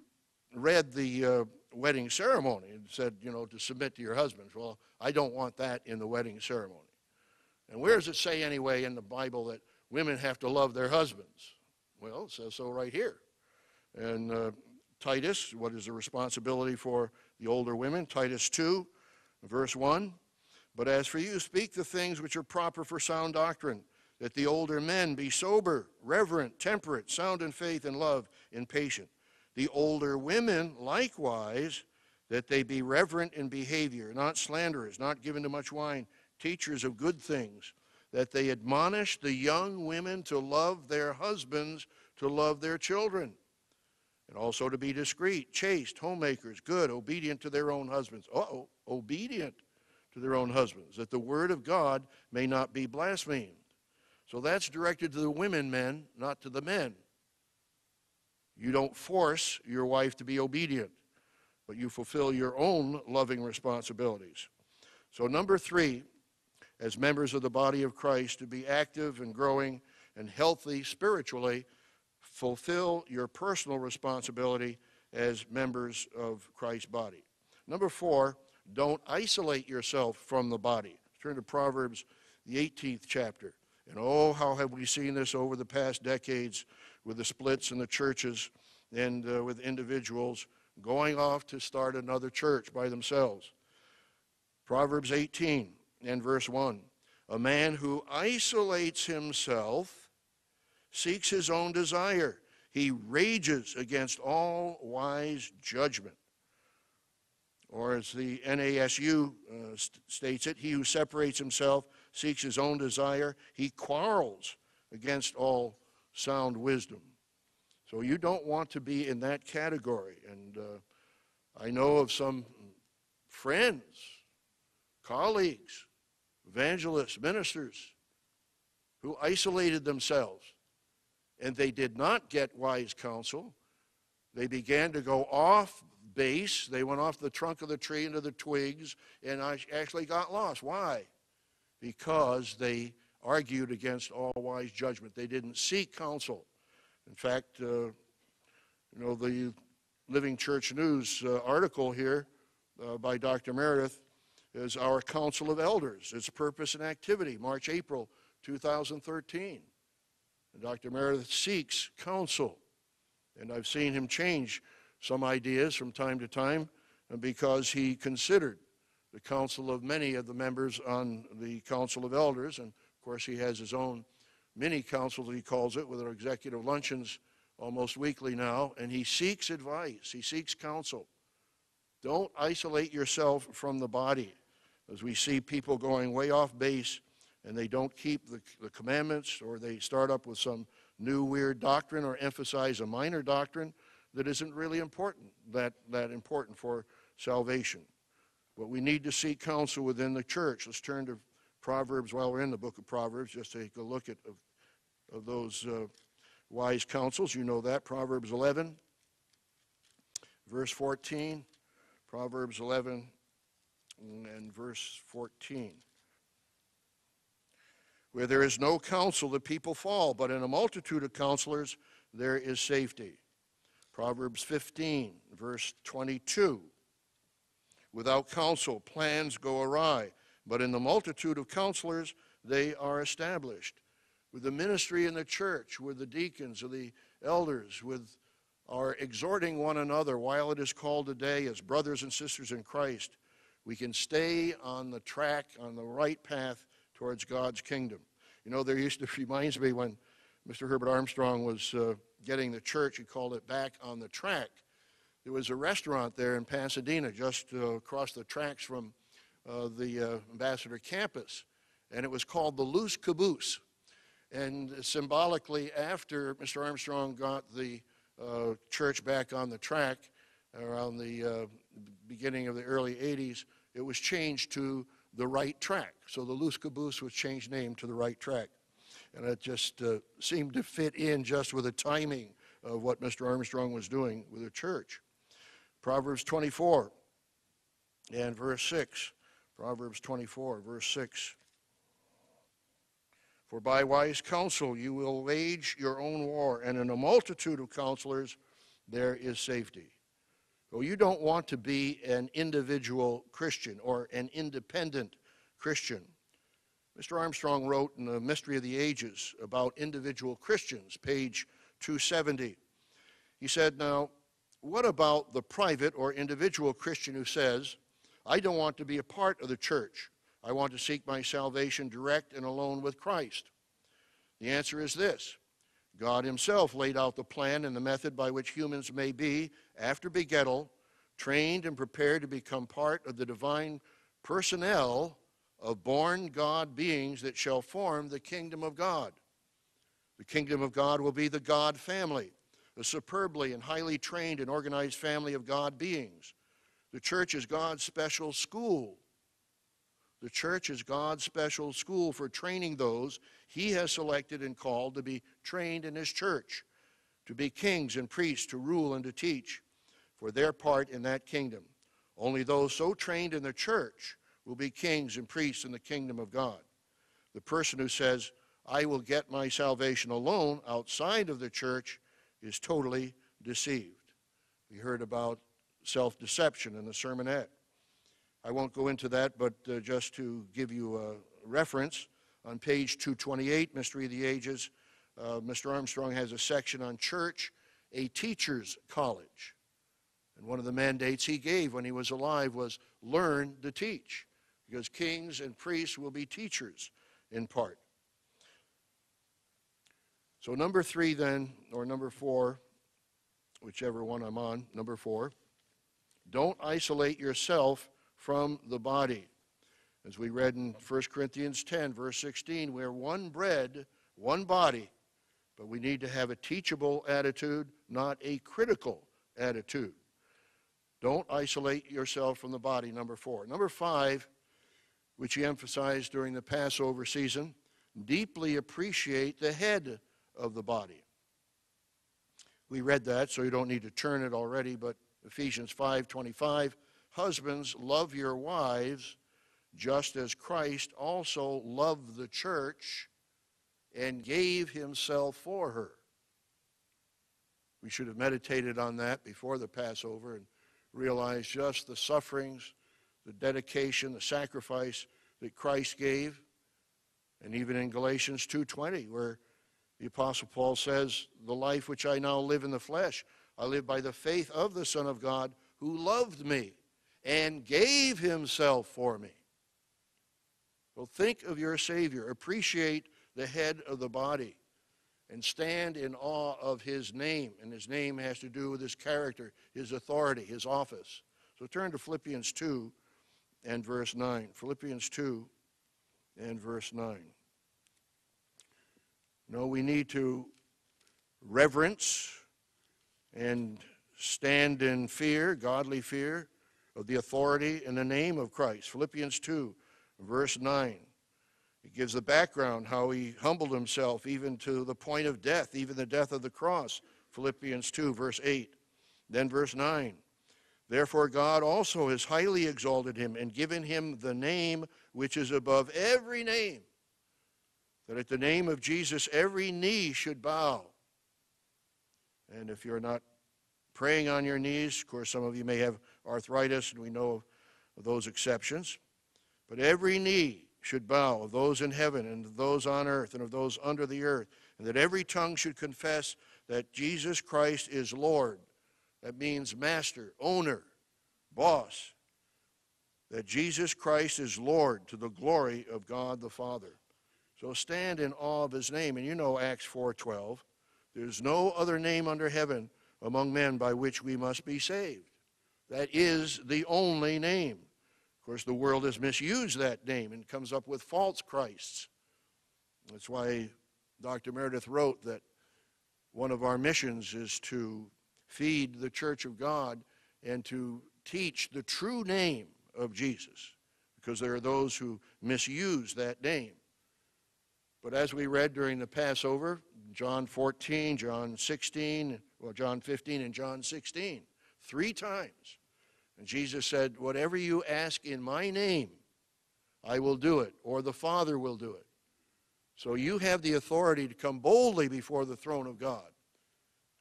read the uh, wedding ceremony and said, you know, to submit to your husband. Well, I don't want that in the wedding ceremony. And where does it say anyway in the Bible that women have to love their husbands? Well, it says so right here. And uh, Titus, what is the responsibility for the older women? Titus 2, Verse 1 But as for you, speak the things which are proper for sound doctrine, that the older men be sober, reverent, temperate, sound in faith and love, and patient. The older women likewise, that they be reverent in behavior, not slanderers, not given to much wine, teachers of good things, that they admonish the young women to love their husbands, to love their children and also to be discreet, chaste, homemakers, good, obedient to their own husbands. Oh, obedient to their own husbands, that the word of God may not be blasphemed. So that's directed to the women, men, not to the men. You don't force your wife to be obedient, but you fulfill your own loving responsibilities. So, number three, as members of the body of Christ, to be active and growing and healthy spiritually fulfill your personal responsibility as members of Christ's body. Number four, don't isolate yourself from the body. Turn to Proverbs, the 18th chapter. And oh, how have we seen this over the past decades with the splits in the churches and uh, with individuals going off to start another church by themselves. Proverbs 18 and verse 1 A man who isolates himself seeks his own desire. He rages against all wise judgment. Or as the NASU uh, st- states it, he who separates himself seeks his own desire. He quarrels against all sound wisdom. So you don't want to be in that category. And uh, I know of some friends, colleagues, evangelists, ministers who isolated themselves and they did not get wise counsel. They began to go off base. They went off the trunk of the tree into the twigs and I actually got lost. Why? Because they argued against all wise judgment. They didn't seek counsel. In fact, uh, you know, the Living Church News uh, article here uh, by Dr. Meredith is our Council of Elders, its purpose and activity, March, April 2013. And Dr. Meredith seeks counsel. And I've seen him change some ideas from time to time uh, because he considered the counsel of many of the members on the Council of Elders. And of course, he has his own mini council that he calls it with our executive luncheons almost weekly now. And he seeks advice, he seeks counsel. Don't isolate yourself from the body. As we see people going way off base and they don't keep the, the commandments or they start up with some new weird doctrine or emphasize a minor doctrine that isn't really important, that, that important for salvation. But we need to seek counsel within the church. Let's turn to Proverbs while we're in the book of Proverbs, just take a look at of, of those uh, wise counsels. You know that. Proverbs 11, verse 14. Proverbs 11 and verse 14. Where there is no counsel, the people fall, but in a multitude of counselors, there is safety. Proverbs 15, verse 22. Without counsel, plans go awry, but in the multitude of counselors, they are established. With the ministry in the church, with the deacons or the elders, with our exhorting one another while it is called today as brothers and sisters in Christ, we can stay on the track, on the right path towards God's kingdom. You know, there used to, reminds me when Mr. Herbert Armstrong was uh, getting the church, he called it back on the track. There was a restaurant there in Pasadena, just uh, across the tracks from uh, the uh, Ambassador campus, and it was called the Loose Caboose. And symbolically, after Mr. Armstrong got the uh, church back on the track around the uh, beginning of the early 80s, it was changed to the right track. So the loose caboose was changed name to the right track. And it just uh, seemed to fit in just with the timing of what Mr. Armstrong was doing with the church. Proverbs 24 and verse 6. Proverbs 24, verse 6. For by wise counsel you will wage your own war, and in a multitude of counselors there is safety. Well, you don't want to be an individual Christian or an independent Christian. Mr. Armstrong wrote in The Mystery of the Ages about individual Christians, page 270. He said, Now, what about the private or individual Christian who says, I don't want to be a part of the church? I want to seek my salvation direct and alone with Christ. The answer is this God Himself laid out the plan and the method by which humans may be, after begettal, trained and prepared to become part of the divine personnel of born God beings that shall form the kingdom of God. The kingdom of God will be the God family, a superbly and highly trained and organized family of God beings. The church is God's special school the church is God's special school for training those he has selected and called to be trained in his church, to be kings and priests, to rule and to teach for their part in that kingdom. Only those so trained in the church will be kings and priests in the kingdom of God. The person who says, I will get my salvation alone outside of the church is totally deceived. We heard about self deception in the sermonette. I won't go into that, but uh, just to give you a reference, on page 228, Mystery of the Ages, uh, Mr. Armstrong has a section on church, a teacher's college. And one of the mandates he gave when he was alive was learn to teach, because kings and priests will be teachers in part. So, number three, then, or number four, whichever one I'm on, number four, don't isolate yourself from the body. As we read in 1 Corinthians 10, verse 16, we're one bread, one body, but we need to have a teachable attitude, not a critical attitude. Don't isolate yourself from the body, number four. Number five, which he emphasized during the Passover season, deeply appreciate the head of the body. We read that, so you don't need to turn it already, but Ephesians 5 25 Husbands, love your wives just as Christ also loved the church and gave himself for her. We should have meditated on that before the Passover and realized just the sufferings, the dedication, the sacrifice that Christ gave. And even in Galatians 2:20 where the apostle Paul says, "The life which I now live in the flesh, I live by the faith of the Son of God who loved me and gave himself for me." Well, think of your Savior, appreciate the head of the body and stand in awe of his name. And his name has to do with his character, his authority, his office. So turn to Philippians 2 and verse 9. Philippians 2 and verse 9. No, we need to reverence and stand in fear, godly fear, of the authority and the name of Christ. Philippians 2, verse 9. He gives the background, how he humbled himself even to the point of death, even the death of the cross. Philippians 2, verse 8. Then verse 9. Therefore, God also has highly exalted him and given him the name which is above every name, that at the name of Jesus every knee should bow. And if you're not praying on your knees, of course, some of you may have arthritis, and we know of those exceptions, but every knee should bow of those in heaven and of those on earth and of those under the earth, and that every tongue should confess that Jesus Christ is Lord. That means master, owner, boss. That Jesus Christ is Lord to the glory of God the Father. So stand in awe of his name. And you know Acts 4:12. There's no other name under heaven among men by which we must be saved. That is the only name. Of course, the world has misused that name and comes up with false Christs. That's why Dr. Meredith wrote that one of our missions is to feed the church of God and to teach the true name of Jesus, because there are those who misuse that name. But as we read during the Passover, John 14, John 16, well, John 15, and John 16, three times, and Jesus said, Whatever you ask in my name, I will do it, or the Father will do it. So you have the authority to come boldly before the throne of God.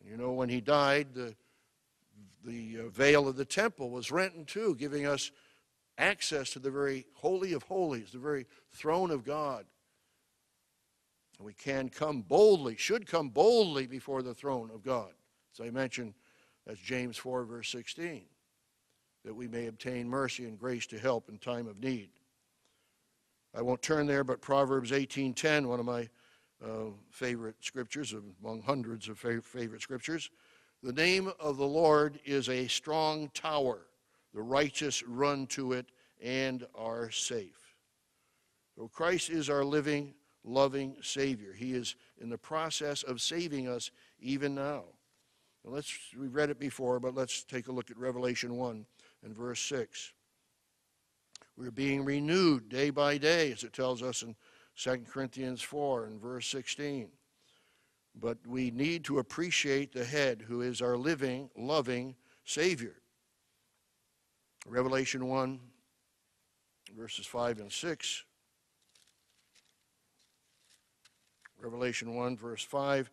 You know, when he died, the, the uh, veil of the temple was rent in two, giving us access to the very holy of holies, the very throne of God. And we can come boldly, should come boldly before the throne of God. As I mentioned, that's James 4, verse 16 that we may obtain mercy and grace to help in time of need. I won't turn there, but Proverbs 18:10, one of my favorite scriptures among hundreds of favorite scriptures. The name of the Lord is a strong tower. The righteous run to it and are safe. So Christ is our living, loving Savior. He is in the process of saving us even now. now let's, we've read it before, but let's take a look at Revelation 1 and verse 6. We're being renewed day by day, as it tells us in 2 Corinthians 4 and verse 16. But we need to appreciate the head who is our living, loving Savior. Revelation 1, verses 5 and 6. Revelation 1, verse 5.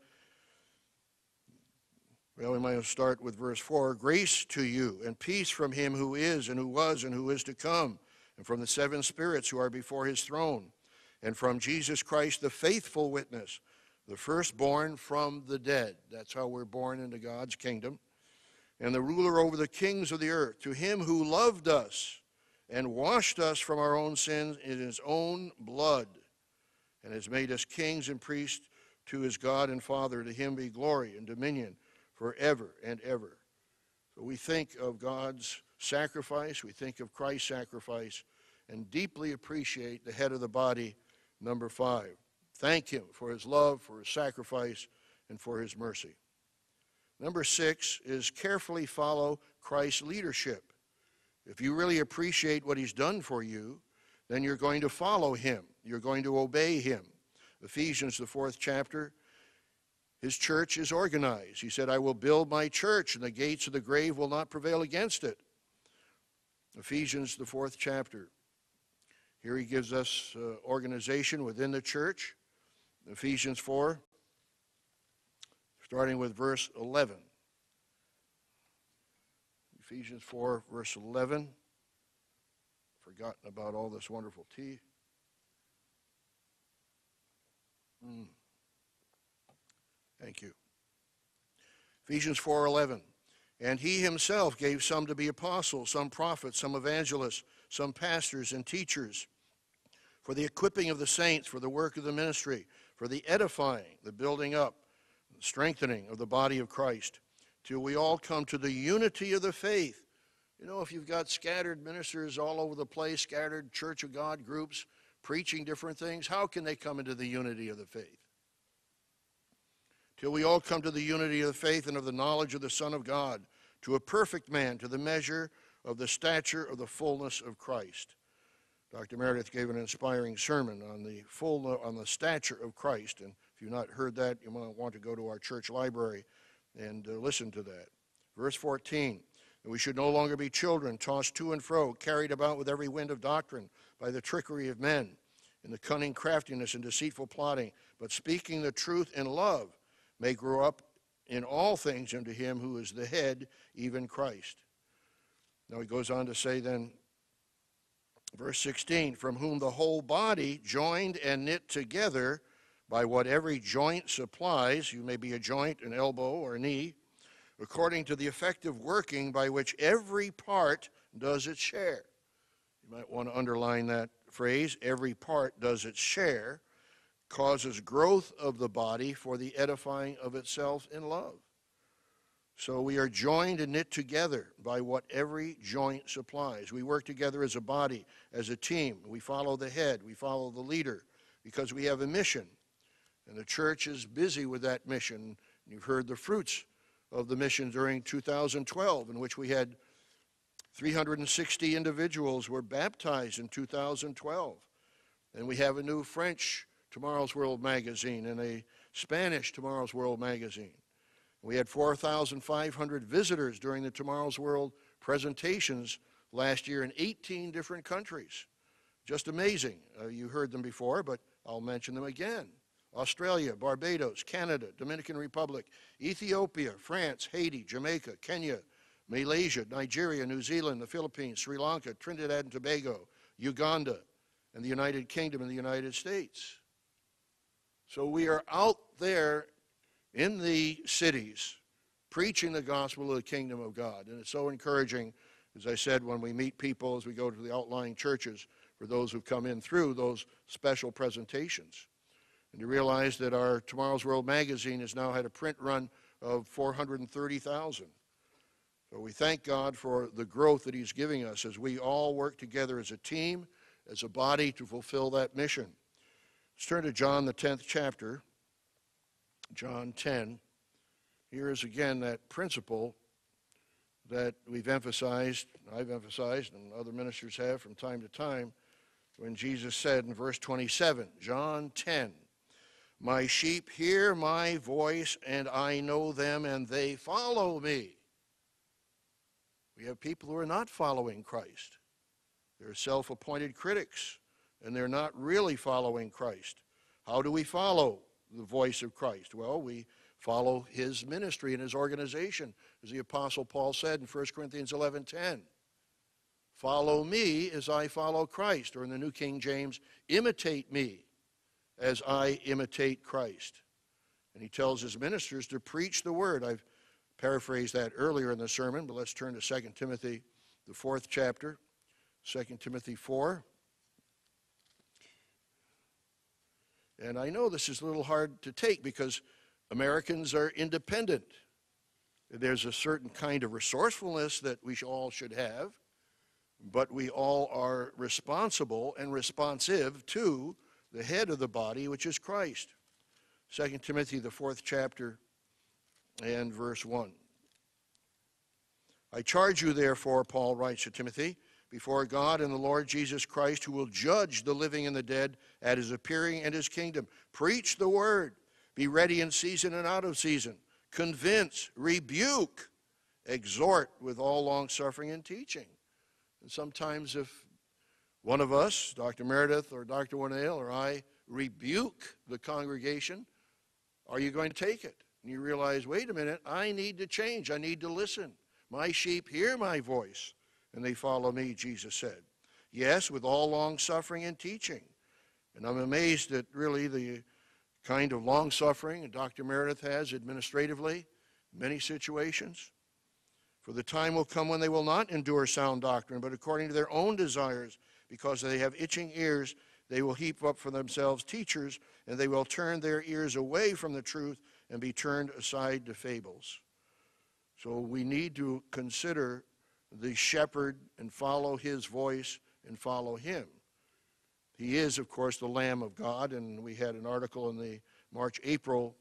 Well, we might start with verse 4 Grace to you and peace from him who is, and who was, and who is to come, and from the seven spirits who are before his throne, and from Jesus Christ, the faithful witness, the firstborn from the dead. That's how we're born into God's kingdom. And the ruler over the kings of the earth, to him who loved us and washed us from our own sins in his own blood, and has made us kings and priests to his God and Father. To him be glory and dominion forever and ever. So we think of God's sacrifice, we think of Christ's sacrifice, and deeply appreciate the head of the body, number five. Thank him for his love, for his sacrifice, and for his mercy. Number six is carefully follow Christ's leadership. If you really appreciate what he's done for you, then you're going to follow him. You're going to obey him. Ephesians, the fourth chapter, his church is organized. He said, I will build my church, and the gates of the grave will not prevail against it. Ephesians, the fourth chapter. Here he gives us uh, organization within the church. Ephesians 4, starting with verse 11. Ephesians 4, verse 11. Forgotten about all this wonderful tea. Mm. Thank you. Ephesians 4:11. And he himself gave some to be apostles, some prophets, some evangelists, some pastors and teachers for the equipping of the saints, for the work of the ministry, for the edifying, the building up, the strengthening of the body of Christ, till we all come to the unity of the faith. You know, if you've got scattered ministers all over the place, scattered Church of God groups preaching different things, how can they come into the unity of the faith? Till we all come to the unity of the faith and of the knowledge of the Son of God, to a perfect man, to the measure of the stature of the fullness of Christ. Dr. Meredith gave an inspiring sermon on the full on the stature of Christ, and if you've not heard that, you might want to go to our church library and uh, listen to that. Verse 14, we should no longer be children, tossed to and fro, carried about with every wind of doctrine by the trickery of men, in the cunning craftiness and deceitful plotting, but speaking the truth in love, may grow up in all things unto him who is the head, even Christ. Now he goes on to say then, verse 16, from whom the whole body, joined and knit together by what every joint supplies, you may be a joint, an elbow, or a knee, according to the effective working by which every part does its share. You might want to underline that phrase every part does its share, causes growth of the body for the edifying of itself in love. So we are joined and knit together by what every joint supplies. We work together as a body, as a team. We follow the head, we follow the leader, because we have a mission. And the church is busy with that mission. You've heard the fruits of the mission during 2012, in which we had 360 individuals were baptized in 2012. And we have a new French Tomorrow's World magazine and a Spanish Tomorrow's World magazine. We had 4,500 visitors during the Tomorrow's World presentations last year in 18 different countries. Just amazing. Uh, you heard them before, but I'll mention them again. Australia, Barbados, Canada, Dominican Republic, Ethiopia, France, Haiti, Jamaica, Kenya, Malaysia, Nigeria, New Zealand, the Philippines, Sri Lanka, Trinidad and Tobago, Uganda, and the United Kingdom and the United States. So we are out there in the cities preaching the gospel of the kingdom of God. And it's so encouraging, as I said, when we meet people as we go to the outlying churches for those who've come in through those special presentations. And to realize that our Tomorrow's World magazine has now had a print run of 430,000. So we thank God for the growth that He's giving us as we all work together as a team, as a body to fulfill that mission. Let's turn to John, the 10th chapter. John 10. Here is again that principle that we've emphasized, I've emphasized, and other ministers have from time to time, when Jesus said in verse 27, John 10, My sheep hear my voice, and I know them, and they follow me. We have people who are not following Christ. They're self appointed critics, and they're not really following Christ. How do we follow? The voice of Christ? Well, we follow his ministry and his organization, as the Apostle Paul said in 1 Corinthians 11:10. Follow me as I follow Christ, or in the New King James, imitate me as I imitate Christ. And he tells his ministers to preach the word. I've paraphrased that earlier in the sermon, but let's turn to 2 Timothy, the fourth chapter, 2 Timothy 4. And I know this is a little hard to take because Americans are independent. There's a certain kind of resourcefulness that we all should have, but we all are responsible and responsive to the head of the body, which is Christ. 2 Timothy, the fourth chapter, and verse 1. I charge you, therefore, Paul writes to Timothy, before God and the Lord Jesus Christ, who will judge the living and the dead at his appearing and his kingdom. Preach the word. Be ready in season and out of season. Convince, rebuke, exhort with all long suffering and teaching. And sometimes, if one of us, Dr. Meredith or Dr. Winnail or I, rebuke the congregation, are you going to take it? And you realize, wait a minute, I need to change. I need to listen. My sheep hear my voice, and they follow me, Jesus said. Yes, with all long suffering and teaching. And I'm amazed at really the kind of long suffering Dr. Meredith has administratively, many situations. For the time will come when they will not endure sound doctrine, but according to their own desires, because they have itching ears, they will heap up for themselves teachers, and they will turn their ears away from the truth and be turned aside to fables. So we need to consider the shepherd and follow his voice and follow him. He is, of course, the Lamb of God, and we had an article in the March April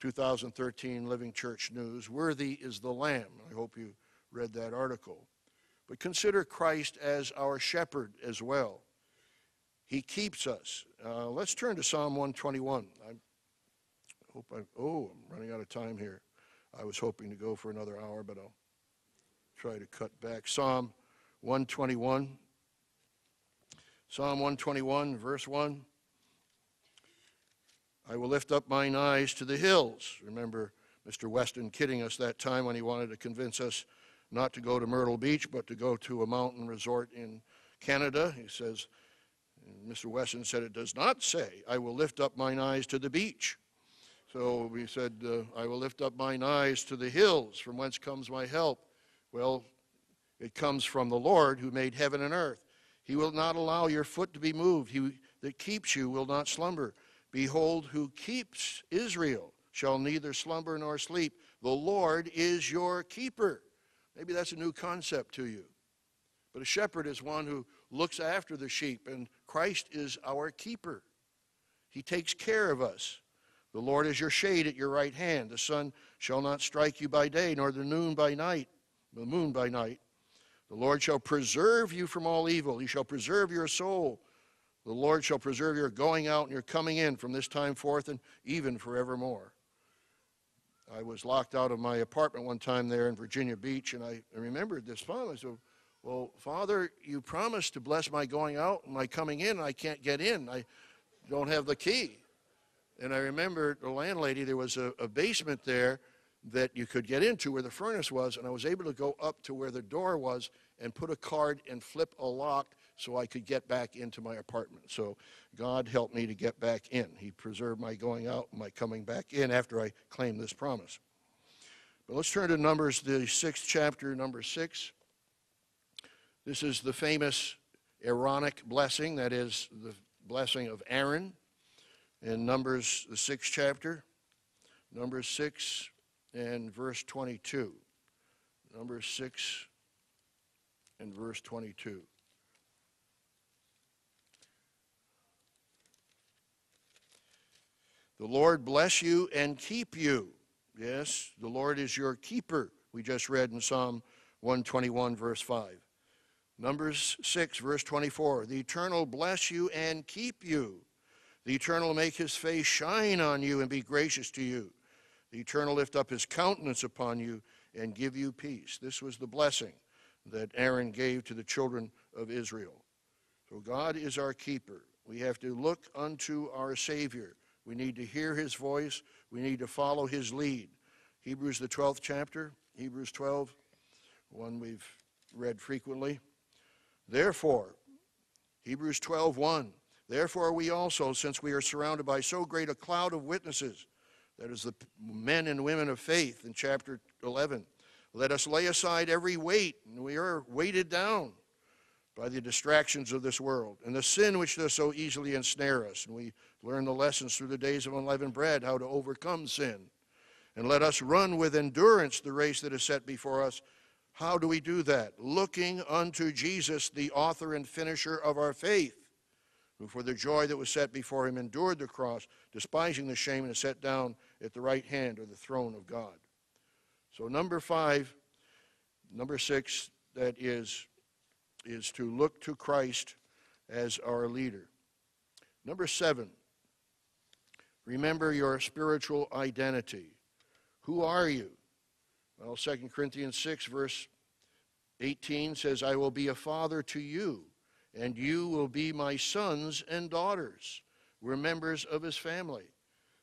2013 Living Church News Worthy is the Lamb. I hope you read that article. But consider Christ as our shepherd as well. He keeps us. Uh, let's turn to Psalm 121. I hope I, oh, I'm running out of time here. I was hoping to go for another hour, but I'll try to cut back. Psalm 121. Psalm 121, verse 1. I will lift up mine eyes to the hills. Remember Mr. Weston kidding us that time when he wanted to convince us not to go to Myrtle Beach, but to go to a mountain resort in Canada. He says, Mr. Weston said, It does not say, I will lift up mine eyes to the beach. So we said, uh, I will lift up mine eyes to the hills, from whence comes my help. Well, it comes from the Lord who made heaven and earth. He will not allow your foot to be moved. He that keeps you will not slumber. Behold, who keeps Israel shall neither slumber nor sleep. The Lord is your keeper. Maybe that's a new concept to you. But a shepherd is one who looks after the sheep, and Christ is our keeper. He takes care of us. The Lord is your shade at your right hand. The sun shall not strike you by day, nor the noon by night, the moon by night. The Lord shall preserve you from all evil. He shall preserve your soul. The Lord shall preserve your going out and your coming in from this time forth and even forevermore. I was locked out of my apartment one time there in Virginia Beach, and I remembered this I said, well, Father, you promised to bless my going out and my coming in, and I can't get in. I don't have the key. And I remember the landlady, there was a, a basement there that you could get into where the furnace was, and I was able to go up to where the door was and put a card and flip a lock so I could get back into my apartment. So God helped me to get back in. He preserved my going out and my coming back in after I claimed this promise. But let's turn to Numbers, the sixth chapter, number six. This is the famous Aaronic blessing, that is the blessing of Aaron in Numbers, the sixth chapter, Numbers 6 and verse 22. Numbers 6 and verse 22. The Lord bless you and keep you. Yes, the Lord is your keeper. We just read in Psalm 121, verse 5. Numbers 6, verse 24. The eternal bless you and keep you. The eternal make his face shine on you and be gracious to you. The eternal lift up his countenance upon you and give you peace. This was the blessing that Aaron gave to the children of Israel. So God is our keeper. We have to look unto our Savior. We need to hear his voice. We need to follow his lead. Hebrews, the 12th chapter, Hebrews 12, one we've read frequently. Therefore, Hebrews 12, 1, Therefore, we also, since we are surrounded by so great a cloud of witnesses, that is the men and women of faith in chapter 11, let us lay aside every weight, and we are weighted down by the distractions of this world, and the sin which does so easily ensnare us. And we learn the lessons through the days of unleavened bread, how to overcome sin. And let us run with endurance the race that is set before us, how do we do that? Looking unto Jesus, the author and finisher of our faith, who for the joy that was set before him endured the cross, despising the shame, and is set down at the right hand of the throne of God. So, number five, number six, that is, is to look to Christ as our leader. Number seven, remember your spiritual identity. Who are you? Well, 2 Corinthians 6, verse 18 says, I will be a father to you, and you will be my sons and daughters. We're members of his family.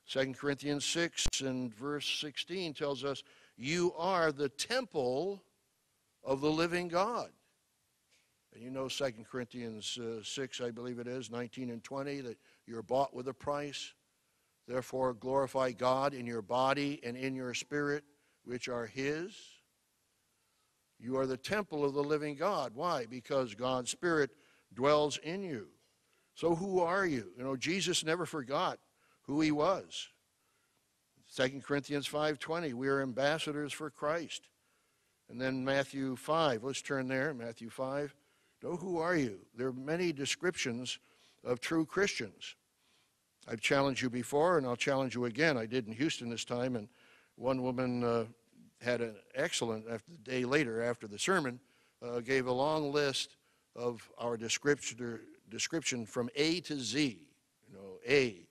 2 Corinthians 6 and verse 16 tells us, You are the temple of the living God. And you know 2 Corinthians uh, 6, I believe it is, 19 and 20, that you're bought with a price. Therefore, glorify God in your body and in your spirit, which are His. You are the temple of the living God. Why? Because God's Spirit dwells in you. So who are you? You know, Jesus never forgot who he was. 2 Corinthians 5:20, we are ambassadors for Christ. And then Matthew 5, let's turn there, Matthew 5. Know who are you? There are many descriptions of true Christians. I've challenged you before, and I'll challenge you again. I did in Houston this time, and one woman uh, had an excellent, after the day later after the sermon, uh, gave a long list of our description, description from A to Z. You know, A,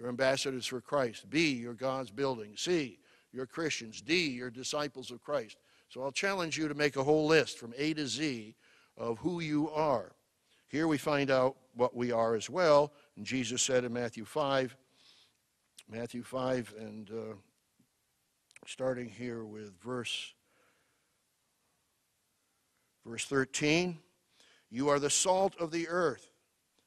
you're ambassadors for Christ. B, you're God's building. C, you're Christians. D, you're disciples of Christ. So I'll challenge you to make a whole list from A to Z of who you are. Here we find out what we are as well. And Jesus said in Matthew 5, Matthew 5, and uh, starting here with verse, verse 13. You are the salt of the earth.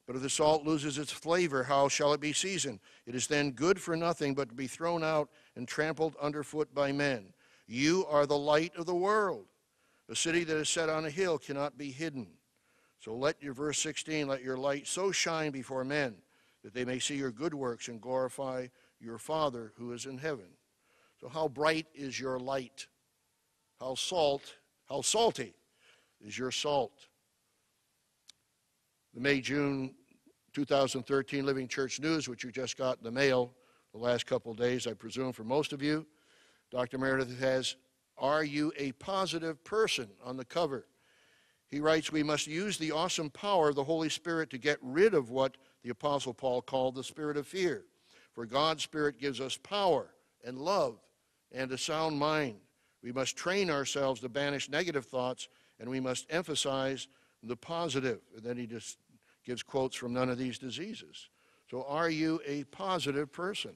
But if the salt loses its flavor, how shall it be seasoned? It is then good for nothing but to be thrown out and trampled underfoot by men. You are the light of the world. A city that is set on a hill cannot be hidden. So let your, verse 16, let your light so shine before men that they may see your good works and glorify your Father who is in heaven. So, how bright is your light? How salt, how salty is your salt? The May June 2013 Living Church News, which you just got in the mail the last couple days, I presume, for most of you, Dr. Meredith has, Are you a positive person on the cover? He writes, We must use the awesome power of the Holy Spirit to get rid of what the Apostle Paul called the spirit of fear. For God's Spirit gives us power and love and a sound mind. We must train ourselves to banish negative thoughts, and we must emphasize the positive. And then he just gives quotes from none of these diseases. So, are you a positive person?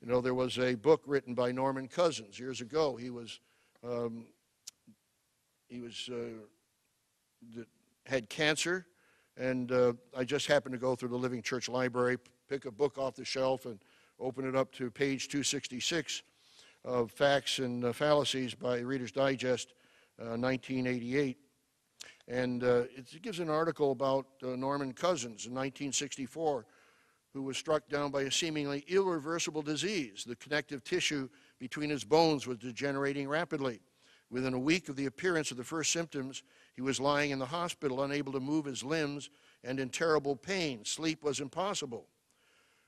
You know, there was a book written by Norman Cousins years ago. He was, um, he was, uh, had cancer, and uh, I just happened to go through the Living Church Library, pick a book off the shelf, and open it up to page 266 of Facts and Fallacies by Reader's Digest, uh, 1988. And uh, it gives an article about uh, Norman Cousins in 1964, who was struck down by a seemingly irreversible disease. The connective tissue between his bones was degenerating rapidly. Within a week of the appearance of the first symptoms, he was lying in the hospital, unable to move his limbs and in terrible pain. Sleep was impossible.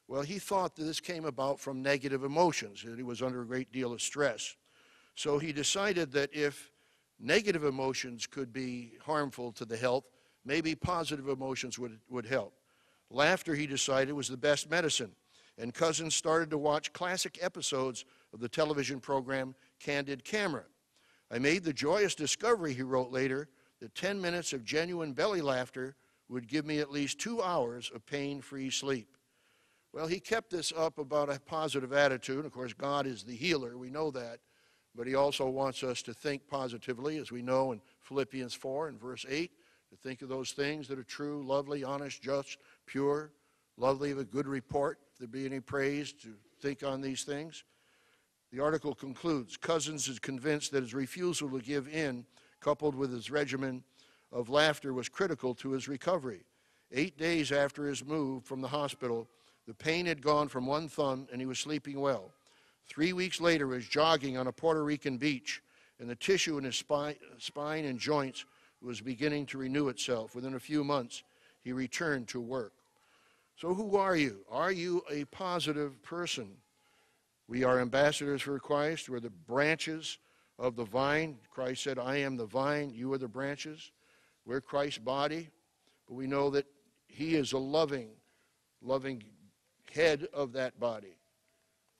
Well, he thought that this came about from negative emotions, that he was under a great deal of stress. So he decided that if negative emotions could be harmful to the health, maybe positive emotions would, would help. Laughter, he decided, was the best medicine. And Cousins started to watch classic episodes of the television program Candid Camera. I made the joyous discovery, he wrote later, that 10 minutes of genuine belly laughter would give me at least two hours of pain free sleep. Well, he kept this up about a positive attitude. Of course, God is the healer, we know that. But he also wants us to think positively, as we know in Philippians 4 and verse 8, to think of those things that are true, lovely, honest, just, pure, lovely of a good report. If there be any praise, to think on these things. The article concludes Cousins is convinced that his refusal to give in, coupled with his regimen of laughter, was critical to his recovery. Eight days after his move from the hospital, the pain had gone from one thumb and he was sleeping well. Three weeks later, was jogging on a Puerto Rican beach, and the tissue in his spine, spine and joints was beginning to renew itself. Within a few months, he returned to work. So, who are you? Are you a positive person? We are ambassadors for Christ. We're the branches of the vine. Christ said, I am the vine, you are the branches. We're Christ's body, but we know that He is a loving, loving head of that body.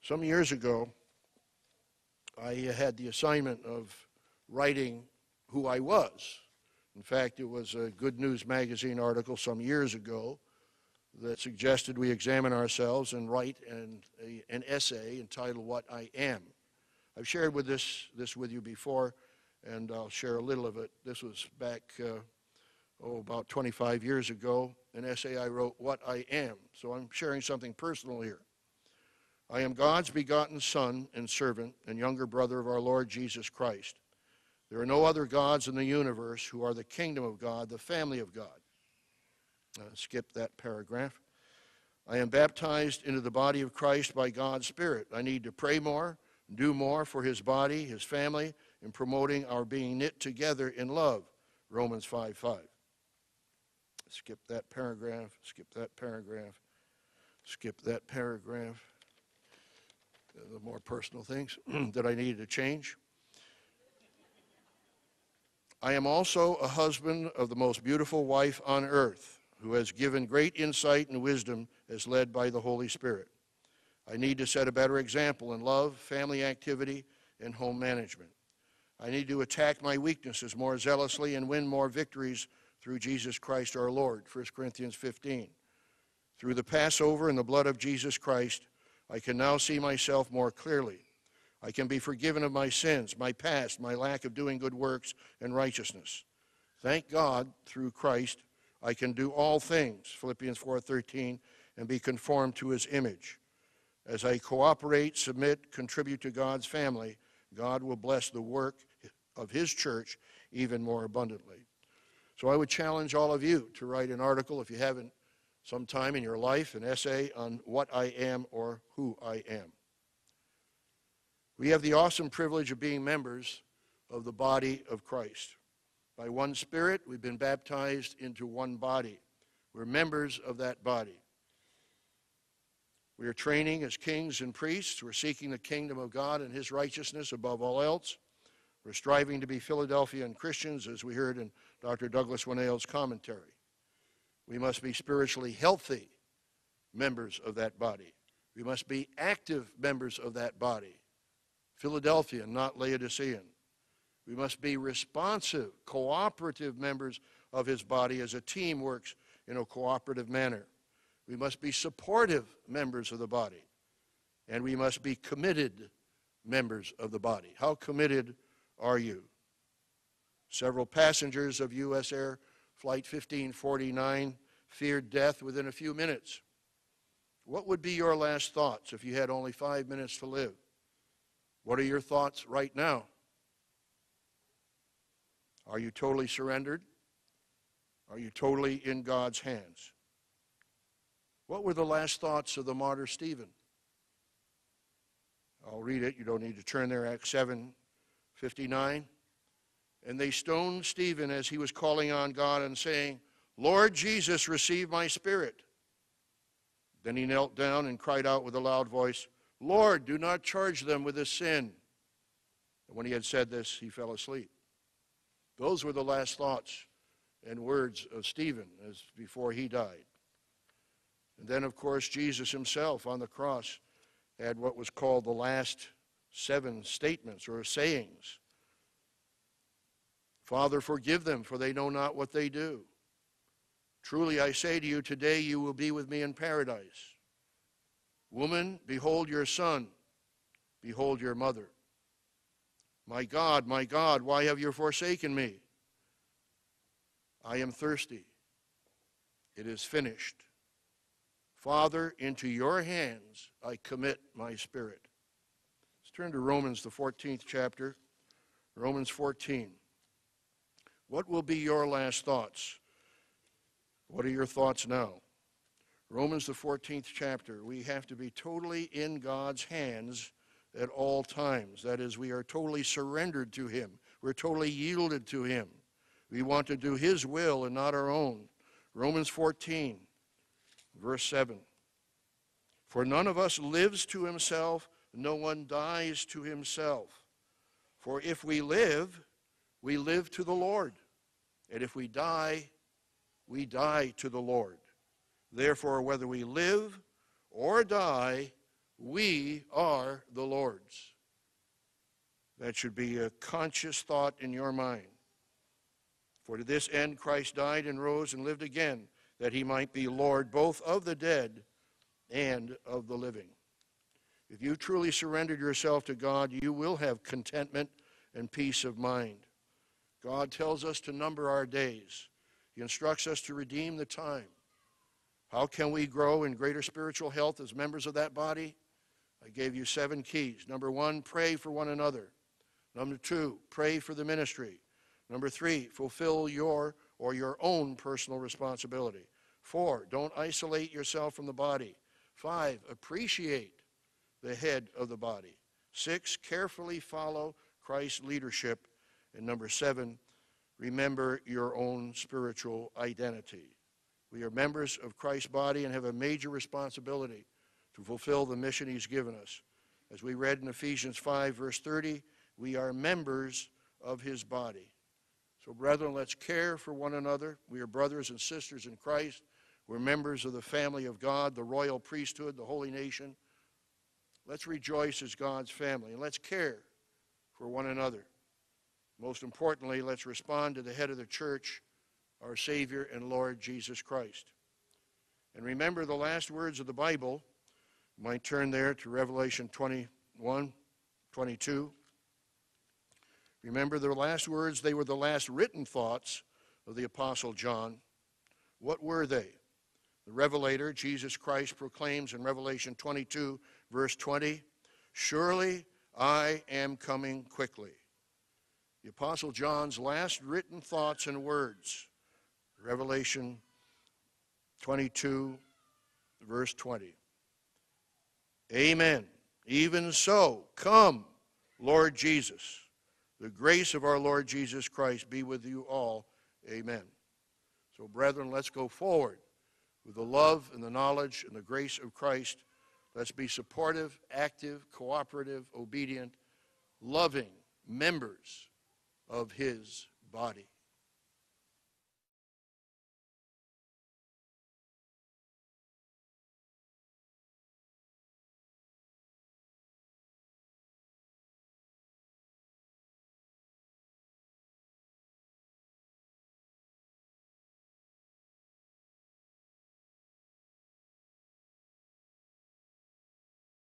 Some years ago, I had the assignment of writing who I was. In fact, it was a Good News Magazine article some years ago that suggested we examine ourselves and write an, a, an essay entitled What I Am. I've shared with this, this with you before, and I'll share a little of it. This was back, uh, oh, about 25 years ago, an essay I wrote, What I Am. So I'm sharing something personal here. I am God's begotten Son and servant and younger brother of our Lord Jesus Christ. There are no other gods in the universe who are the kingdom of God, the family of God. Uh, skip that paragraph. I am baptized into the body of Christ by God's Spirit. I need to pray more, do more for his body, his family, in promoting our being knit together in love. Romans 5 5. Skip that paragraph, skip that paragraph, skip that paragraph. The more personal things that I needed to change. I am also a husband of the most beautiful wife on earth who has given great insight and wisdom as led by the Holy Spirit. I need to set a better example in love, family activity, and home management. I need to attack my weaknesses more zealously and win more victories through Jesus Christ our Lord. 1 Corinthians 15. Through the Passover and the blood of Jesus Christ, I can now see myself more clearly. I can be forgiven of my sins, my past, my lack of doing good works and righteousness. Thank God, through Christ, I can do all things, Philippians 4:13, and be conformed to his image. As I cooperate, submit, contribute to God's family, God will bless the work of his church even more abundantly. So I would challenge all of you to write an article if you haven't sometime in your life, an essay on what I am or who I am. We have the awesome privilege of being members of the body of Christ. By one Spirit, we've been baptized into one body. We're members of that body. We are training as kings and priests. We're seeking the kingdom of God and his righteousness above all else. We're striving to be Philadelphian Christians, as we heard in Dr. Douglas Winnail's commentary. We must be spiritually healthy members of that body. We must be active members of that body. Philadelphia, not Laodicean. We must be responsive, cooperative members of his body as a team works in a cooperative manner. We must be supportive members of the body. And we must be committed members of the body. How committed are you? Several passengers of U.S. Air Flight 1549 feared death within a few minutes. What would be your last thoughts if you had only five minutes to live? What are your thoughts right now? Are you totally surrendered? Are you totally in God's hands? What were the last thoughts of the martyr Stephen? I'll read it. You don't need to turn there. Acts 7 59. And they stoned Stephen as he was calling on God and saying, Lord Jesus, receive my spirit. Then he knelt down and cried out with a loud voice, Lord, do not charge them with this sin. And when he had said this, he fell asleep. Those were the last thoughts and words of Stephen as before he died. And then, of course, Jesus himself on the cross had what was called the last seven statements or sayings. Father, forgive them, for they know not what they do. Truly I say to you, today you will be with me in paradise. Woman, behold your son, behold your mother. My God, my God, why have you forsaken me? I am thirsty. It is finished. Father, into your hands I commit my spirit. Let's turn to Romans, the 14th chapter. Romans 14. What will be your last thoughts? What are your thoughts now? Romans, the 14th chapter. We have to be totally in God's hands at all times. That is, we are totally surrendered to Him, we're totally yielded to Him. We want to do His will and not our own. Romans 14, verse 7. For none of us lives to himself, no one dies to himself. For if we live, we live to the Lord. And if we die, we die to the Lord. Therefore, whether we live or die, we are the Lord's. That should be a conscious thought in your mind. For to this end Christ died and rose and lived again, that he might be Lord both of the dead and of the living. If you truly surrendered yourself to God, you will have contentment and peace of mind. God tells us to number our days. He instructs us to redeem the time. How can we grow in greater spiritual health as members of that body? I gave you seven keys. Number one, pray for one another. Number two, pray for the ministry. Number three, fulfill your or your own personal responsibility. Four, don't isolate yourself from the body. Five, appreciate the head of the body. Six, carefully follow Christ's leadership. And number seven, remember your own spiritual identity. We are members of Christ's body and have a major responsibility to fulfill the mission he's given us. As we read in Ephesians 5, verse 30, we are members of his body. So, brethren, let's care for one another. We are brothers and sisters in Christ. We're members of the family of God, the royal priesthood, the holy nation. Let's rejoice as God's family and let's care for one another. Most importantly, let's respond to the head of the church, our Savior and Lord Jesus Christ. And remember the last words of the Bible. You might turn there to Revelation 21, 22. Remember the last words, they were the last written thoughts of the Apostle John. What were they? The Revelator, Jesus Christ, proclaims in Revelation 22, verse 20, Surely I am coming quickly. The Apostle John's last written thoughts and words, Revelation 22, verse 20. Amen. Even so, come, Lord Jesus. The grace of our Lord Jesus Christ be with you all. Amen. So, brethren, let's go forward with the love and the knowledge and the grace of Christ. Let's be supportive, active, cooperative, obedient, loving members of his body.